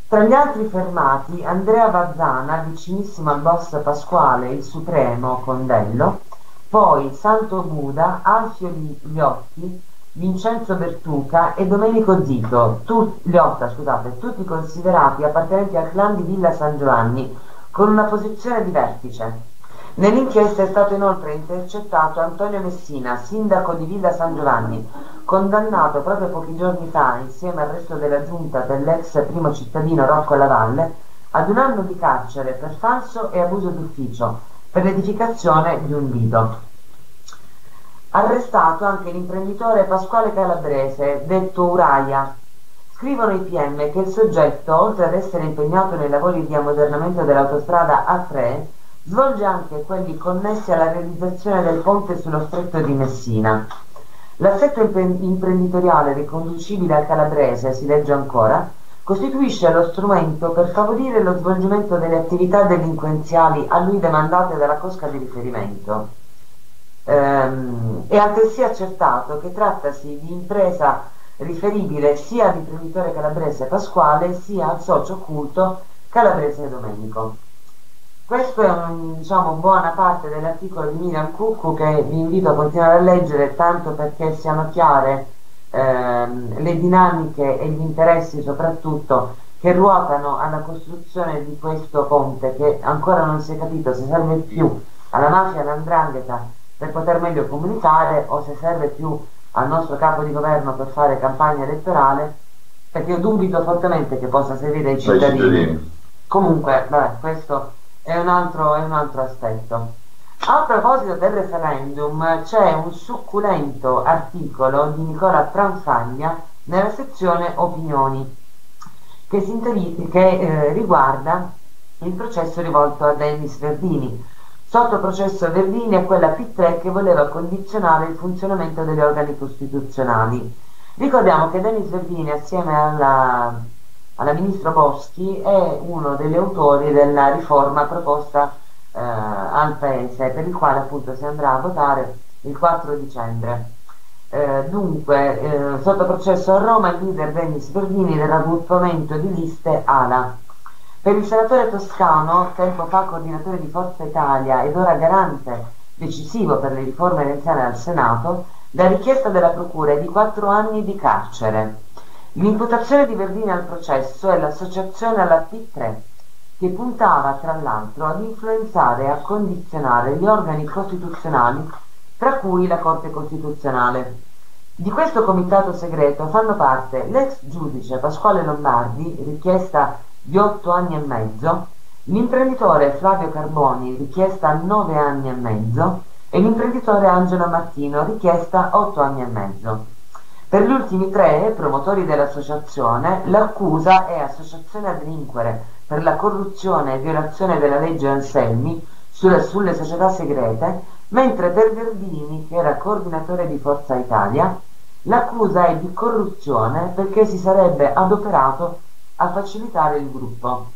Tra gli altri fermati Andrea Vazzana, vicinissimo al boss Pasquale, il Supremo Condello, poi Santo Buda, Alfio Liotti, Vincenzo Bertuca e Domenico Zito, tu, Liotta, scusate, tutti considerati appartenenti al clan di Villa San Giovanni, con una posizione di vertice. Nell'inchiesta è stato inoltre intercettato Antonio Messina, sindaco di Villa San Giovanni, condannato proprio pochi giorni fa, insieme al resto della giunta dell'ex primo cittadino Rocco Lavalle, ad un anno di carcere per falso e abuso d'ufficio per l'edificazione di un lido. Arrestato anche l'imprenditore Pasquale Calabrese, detto Uraia. Scrivono i PM che il soggetto, oltre ad essere impegnato nei lavori di ammodernamento dell'autostrada A3, svolge anche quelli connessi alla realizzazione del ponte sullo stretto di Messina. L'assetto imprenditoriale riconducibile al calabrese, si legge ancora, costituisce lo strumento per favorire lo svolgimento delle attività delinquenziali a lui demandate dalla cosca di riferimento ehm, è altresì accertato che trattasi di impresa riferibile sia all'imprenditore calabrese Pasquale sia al socio occulto calabrese Domenico. Questo è un, diciamo, buona parte dell'articolo di Miriam Cuccu che vi invito a continuare a leggere tanto perché siano chiare ehm, le dinamiche e gli interessi soprattutto che ruotano alla costruzione di questo ponte che ancora non si è capito se serve più alla mafia, all'andrangheta per poter meglio comunicare o se serve più al nostro capo di governo per fare campagna elettorale, perché io dubito fortemente che possa servire ai cittadini. cittadini. Comunque, vabbè, questo è un, altro, è un altro aspetto. A proposito del referendum, c'è un succulento articolo di Nicola Tranfaglia nella sezione opinioni che, che eh, riguarda il processo rivolto a Denis Verdini Sotto processo Verdini è quella P3 che voleva condizionare il funzionamento degli organi costituzionali. Ricordiamo che Denis Verdini assieme alla, alla ministro Boschi è uno degli autori della riforma proposta eh, al Paese per il quale appunto si andrà a votare il 4 dicembre. Eh, dunque, eh, sotto processo a Roma il leader Denis Verdini del raggruppamento di liste ALA. Per il senatore toscano, tempo fa coordinatore di Forza Italia ed ora garante decisivo per le riforme renziane al Senato, la richiesta della Procura è di quattro anni di carcere. L'imputazione di Verdini al processo è l'associazione alla P3, che puntava tra l'altro ad influenzare e a condizionare gli organi costituzionali, tra cui la Corte Costituzionale. Di questo comitato segreto fanno parte l'ex giudice Pasquale Lombardi, richiesta di otto anni e mezzo, l'imprenditore Flavio Carboni, richiesta nove anni e mezzo, e l'imprenditore Angelo Martino, richiesta otto anni e mezzo. Per gli ultimi tre, promotori dell'associazione, l'accusa è associazione a delinquere per la corruzione e violazione della legge Anselmi sulle, sulle società segrete, mentre per Verdini, che era coordinatore di Forza Italia, l'accusa è di corruzione perché si sarebbe adoperato a facilitare il gruppo.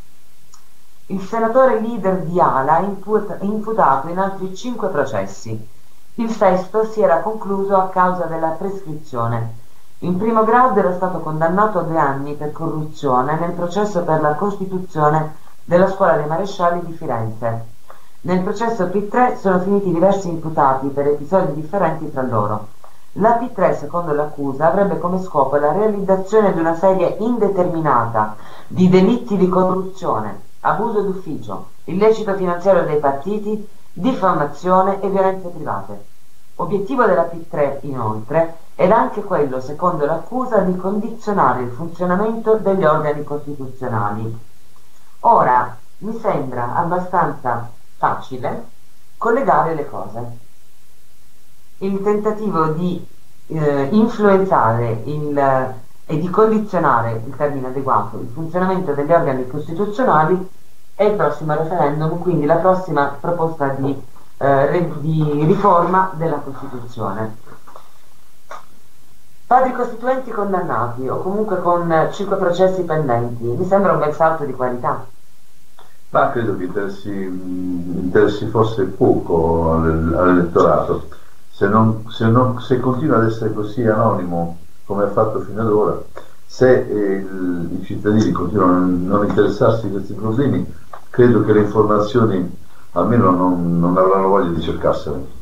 Il senatore leader di Ala è imputato in altri cinque processi. Il sesto si era concluso a causa della prescrizione. In primo grado era stato condannato a due anni per corruzione nel processo per la costituzione della scuola dei marescialli di Firenze. Nel processo P3 sono finiti diversi imputati per episodi differenti tra loro. La P3, secondo l'accusa, avrebbe come scopo la realizzazione di una serie indeterminata di delitti di corruzione, abuso d'ufficio, illecito finanziario dei partiti, diffamazione e violenze private. Obiettivo della P3, inoltre, era anche quello, secondo l'accusa, di condizionare il funzionamento degli organi costituzionali. Ora, mi sembra abbastanza facile collegare le cose il tentativo di eh, influenzare il, e di condizionare il termine adeguato il funzionamento degli organi costituzionali è il prossimo referendum, quindi la prossima proposta di, eh, di riforma della Costituzione. Padri costituenti condannati o comunque con cinque processi pendenti, mi sembra un bel salto di qualità. Ma credo che interessi, interessi forse poco all'elettorato se, se, se continua ad essere così anonimo come ha fatto fino ad ora, se eh, i cittadini continuano a non interessarsi di questi problemi, credo che le informazioni almeno non, non avranno voglia di cercarsene.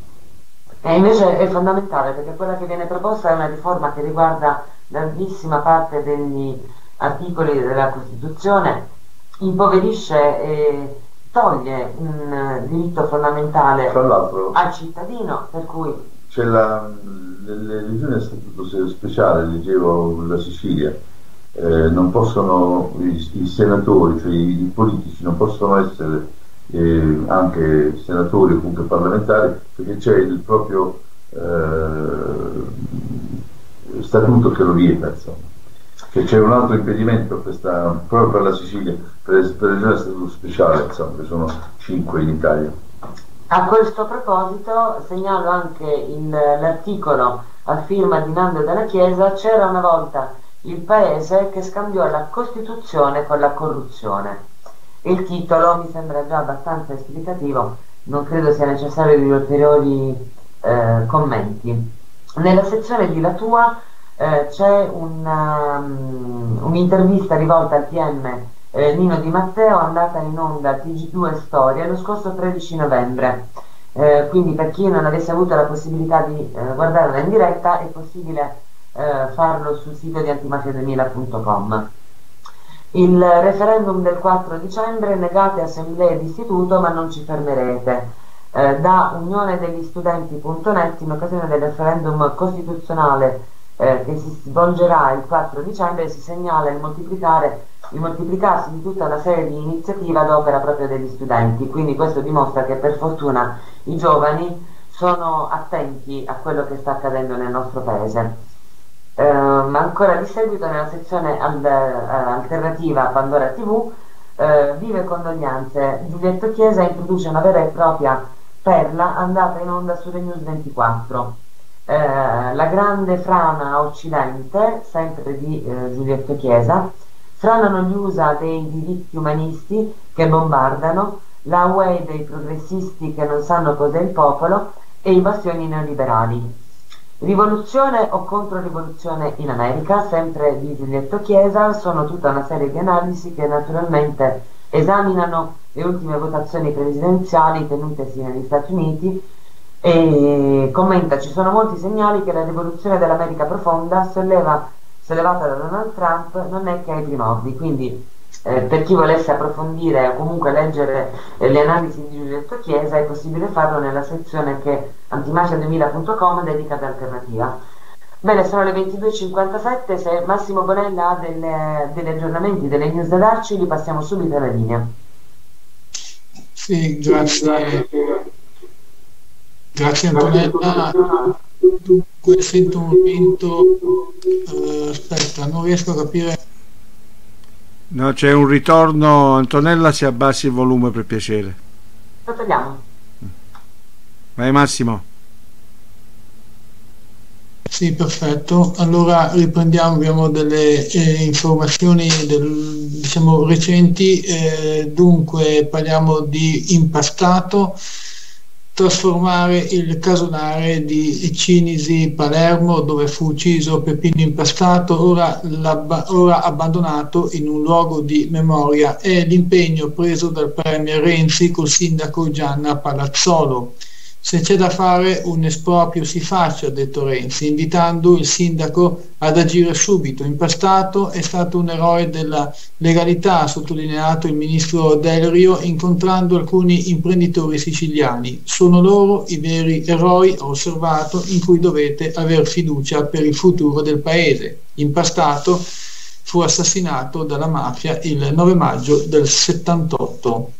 E invece è fondamentale perché quella che viene proposta è una riforma che riguarda larghissima parte degli articoli della Costituzione, impoverisce e toglie un diritto fondamentale al cittadino, per cui... C'è la, regioni a statuto speciale, leggevo la Sicilia, eh, non possono, i, i, senatori, cioè i, i, politici non possono essere eh, anche senatori comunque parlamentari perché c'è il proprio eh, statuto che lo vieta. Che c'è un altro impedimento questa, proprio per la Sicilia, per, per il statuto speciale, insomma, che sono cinque in Italia. A questo proposito segnalo anche l'articolo a firma di Nando della Chiesa, c'era una volta il paese che scambiò la Costituzione con la corruzione. Il titolo mi sembra già abbastanza esplicativo, non credo sia necessario di ulteriori eh, commenti. Nella sezione di La Tua eh, c'è um, un'intervista rivolta al PM eh, Nino Di Matteo andata in onda al TG2 Storia lo scorso 13 novembre. Eh, quindi per chi non avesse avuto la possibilità di eh, guardarla in diretta è possibile eh, farlo sul sito di antimafia2000.com. Il referendum del 4 dicembre negate assemblee di istituto ma non ci fermerete. Eh, da unione degli studenti.net in occasione del referendum costituzionale eh, che si svolgerà il 4 dicembre si segnala il, il moltiplicarsi di tutta una serie di iniziative ad opera proprio degli studenti, quindi questo dimostra che per fortuna i giovani sono attenti a quello che sta accadendo nel nostro paese. Eh, ancora di seguito nella sezione eh, alternativa Pandora TV eh, vive condoglianze Giulietto Chiesa introduce una vera e propria perla andata in onda su News 24 eh, La grande frana occidente, sempre di eh, Giulietto Chiesa, franano gli USA dei diritti umanisti che bombardano, la UE dei progressisti che non sanno cos'è il popolo e i bastioni neoliberali. Rivoluzione o controrivoluzione in America, sempre di Giulietto Chiesa, sono tutta una serie di analisi che naturalmente esaminano le ultime votazioni presidenziali tenutesi negli Stati Uniti e commenta ci sono molti segnali che la rivoluzione dell'America profonda solleva, sollevata da Donald Trump non è che ai primordi, quindi eh, per chi volesse approfondire o comunque leggere eh, le analisi di Giulietto Chiesa è possibile farlo nella sezione che antimafia2000.com dedica ad alternativa. Bene, sono le 22.57, se Massimo Bonella ha delle, degli aggiornamenti, delle news da darci, li passiamo subito alla linea. Sì, grazie. Grazie Antonella. Dunque sento un momento, uh, aspetta, non riesco a capire No, c'è un ritorno. Antonella, si abbassi il volume per piacere. Lo togliamo. Vai Massimo. Sì, perfetto. Allora riprendiamo, abbiamo delle eh, informazioni del, diciamo, recenti. Eh, dunque parliamo di impastato trasformare il casolare di Cinisi Palermo dove fu ucciso Peppino Impastato, ora, ora abbandonato in un luogo di memoria, è l'impegno preso dal Premier Renzi col sindaco Gianna Palazzolo. Se c'è da fare un esproprio si faccia, ha detto Renzi, invitando il sindaco ad agire subito. Impastato è stato un eroe della legalità, ha sottolineato il ministro Delrio, incontrando alcuni imprenditori siciliani. Sono loro i veri eroi, ha osservato, in cui dovete aver fiducia per il futuro del paese. Impastato fu assassinato dalla mafia il 9 maggio del 78.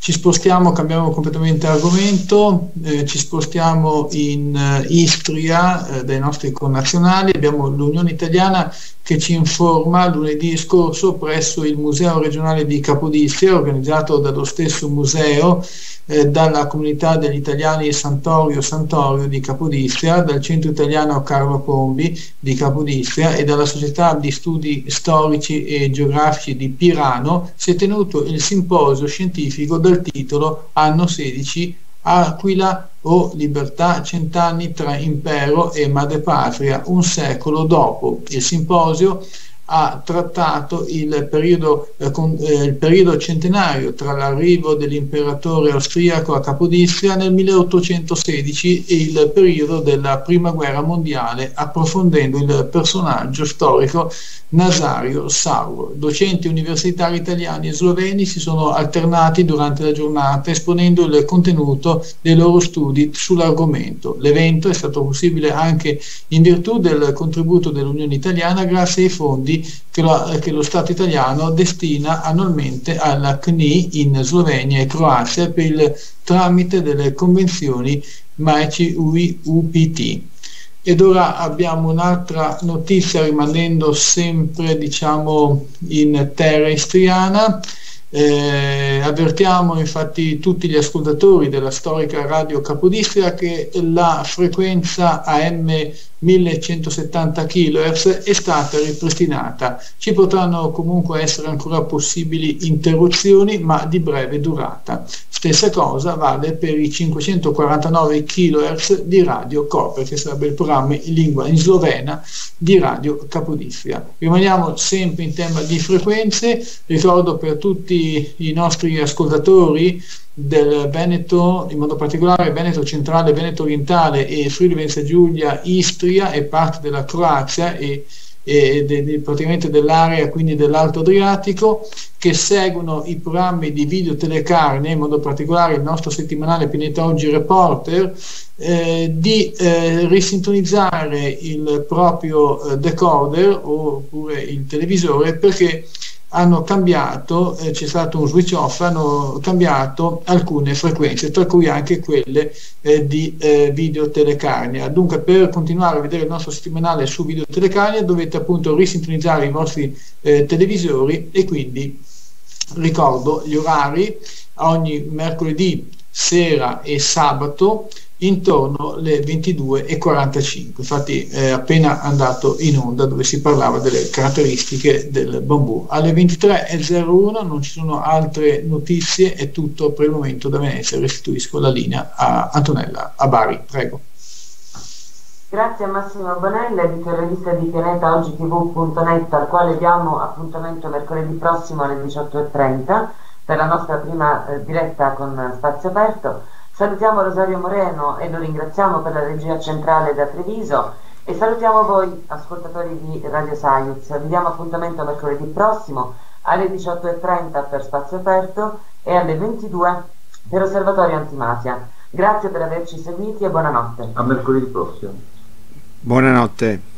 Ci spostiamo, cambiamo completamente argomento, eh, ci spostiamo in uh, Istria eh, dai nostri connazionali, abbiamo l'Unione Italiana che ci informa lunedì scorso presso il Museo regionale di Capodistria, organizzato dallo stesso museo, eh, dalla comunità degli italiani Santorio Santorio di Capodistria, dal centro italiano Carlo Pombi di Capodistria e dalla società di studi storici e geografici di Pirano, si è tenuto il simposio scientifico dal titolo Anno 16 Aquila o libertà cent'anni tra impero e madrepatria un secolo dopo. Il simposio ha trattato il periodo, eh, con, eh, il periodo, centenario tra l'arrivo dell'imperatore austriaco a Capodistria nel 1816 e il periodo della Prima Guerra Mondiale, approfondendo il personaggio storico Nazario Sauro. Docenti universitari italiani e sloveni si sono alternati durante la giornata esponendo il contenuto dei loro studi sull'argomento. L'evento è stato possibile anche in virtù del contributo dell'Unione Italiana grazie ai fondi che lo, che lo Stato italiano destina annualmente alla CNI in Slovenia e Croazia per il tramite delle convenzioni MAECI UI UPT. Ed ora abbiamo un'altra notizia rimanendo sempre diciamo in terra istriana. Eh, avvertiamo infatti tutti gli ascoltatori della storica radio Capodistria che la frequenza AM 1170 kHz è stata ripristinata. Ci potranno comunque essere ancora possibili interruzioni, ma di breve durata. Stessa cosa vale per i 549 kHz di Radio Coper, che sarebbe il programma in lingua in slovena di Radio Capodistria. Rimaniamo sempre in tema di frequenze, ricordo per tutti i nostri ascoltatori del Veneto, in modo particolare Veneto centrale, Veneto orientale e Friuli Venezia Giulia, Istria e parte della Croazia e, e de, de, praticamente dell'area quindi dell'Alto Adriatico che seguono i programmi di video telecarne, in modo particolare il nostro settimanale Pianeta Oggi Reporter, eh, di eh, risintonizzare il proprio eh, decoder oppure il televisore perché hanno cambiato, eh, c'è stato un switch off, hanno cambiato alcune frequenze, tra cui anche quelle eh, di eh, video telecarnia. Dunque per continuare a vedere il nostro settimanale su video telecarnia dovete appunto risintonizzare i vostri eh, televisori e quindi ricordo gli orari ogni mercoledì sera e sabato intorno alle 22.45 infatti è appena andato in onda dove si parlava delle caratteristiche del bambù. Alle 23.01 non ci sono altre notizie è tutto per il momento da Venezia restituisco la linea a Antonella a Bari prego. Grazie a Massimo Bonella, editorialista di pianetaogitv.net, al quale diamo appuntamento mercoledì prossimo alle 18.30 per la nostra prima eh, diretta con Spazio Aperto. Salutiamo Rosario Moreno e lo ringraziamo per la regia centrale da Treviso e salutiamo voi ascoltatori di Radio Science. Vi diamo appuntamento mercoledì prossimo alle 18.30 per Spazio Aperto e alle 22 per Osservatorio Antimafia. Grazie per averci seguiti e buonanotte. A mercoledì prossimo. Buonanotte.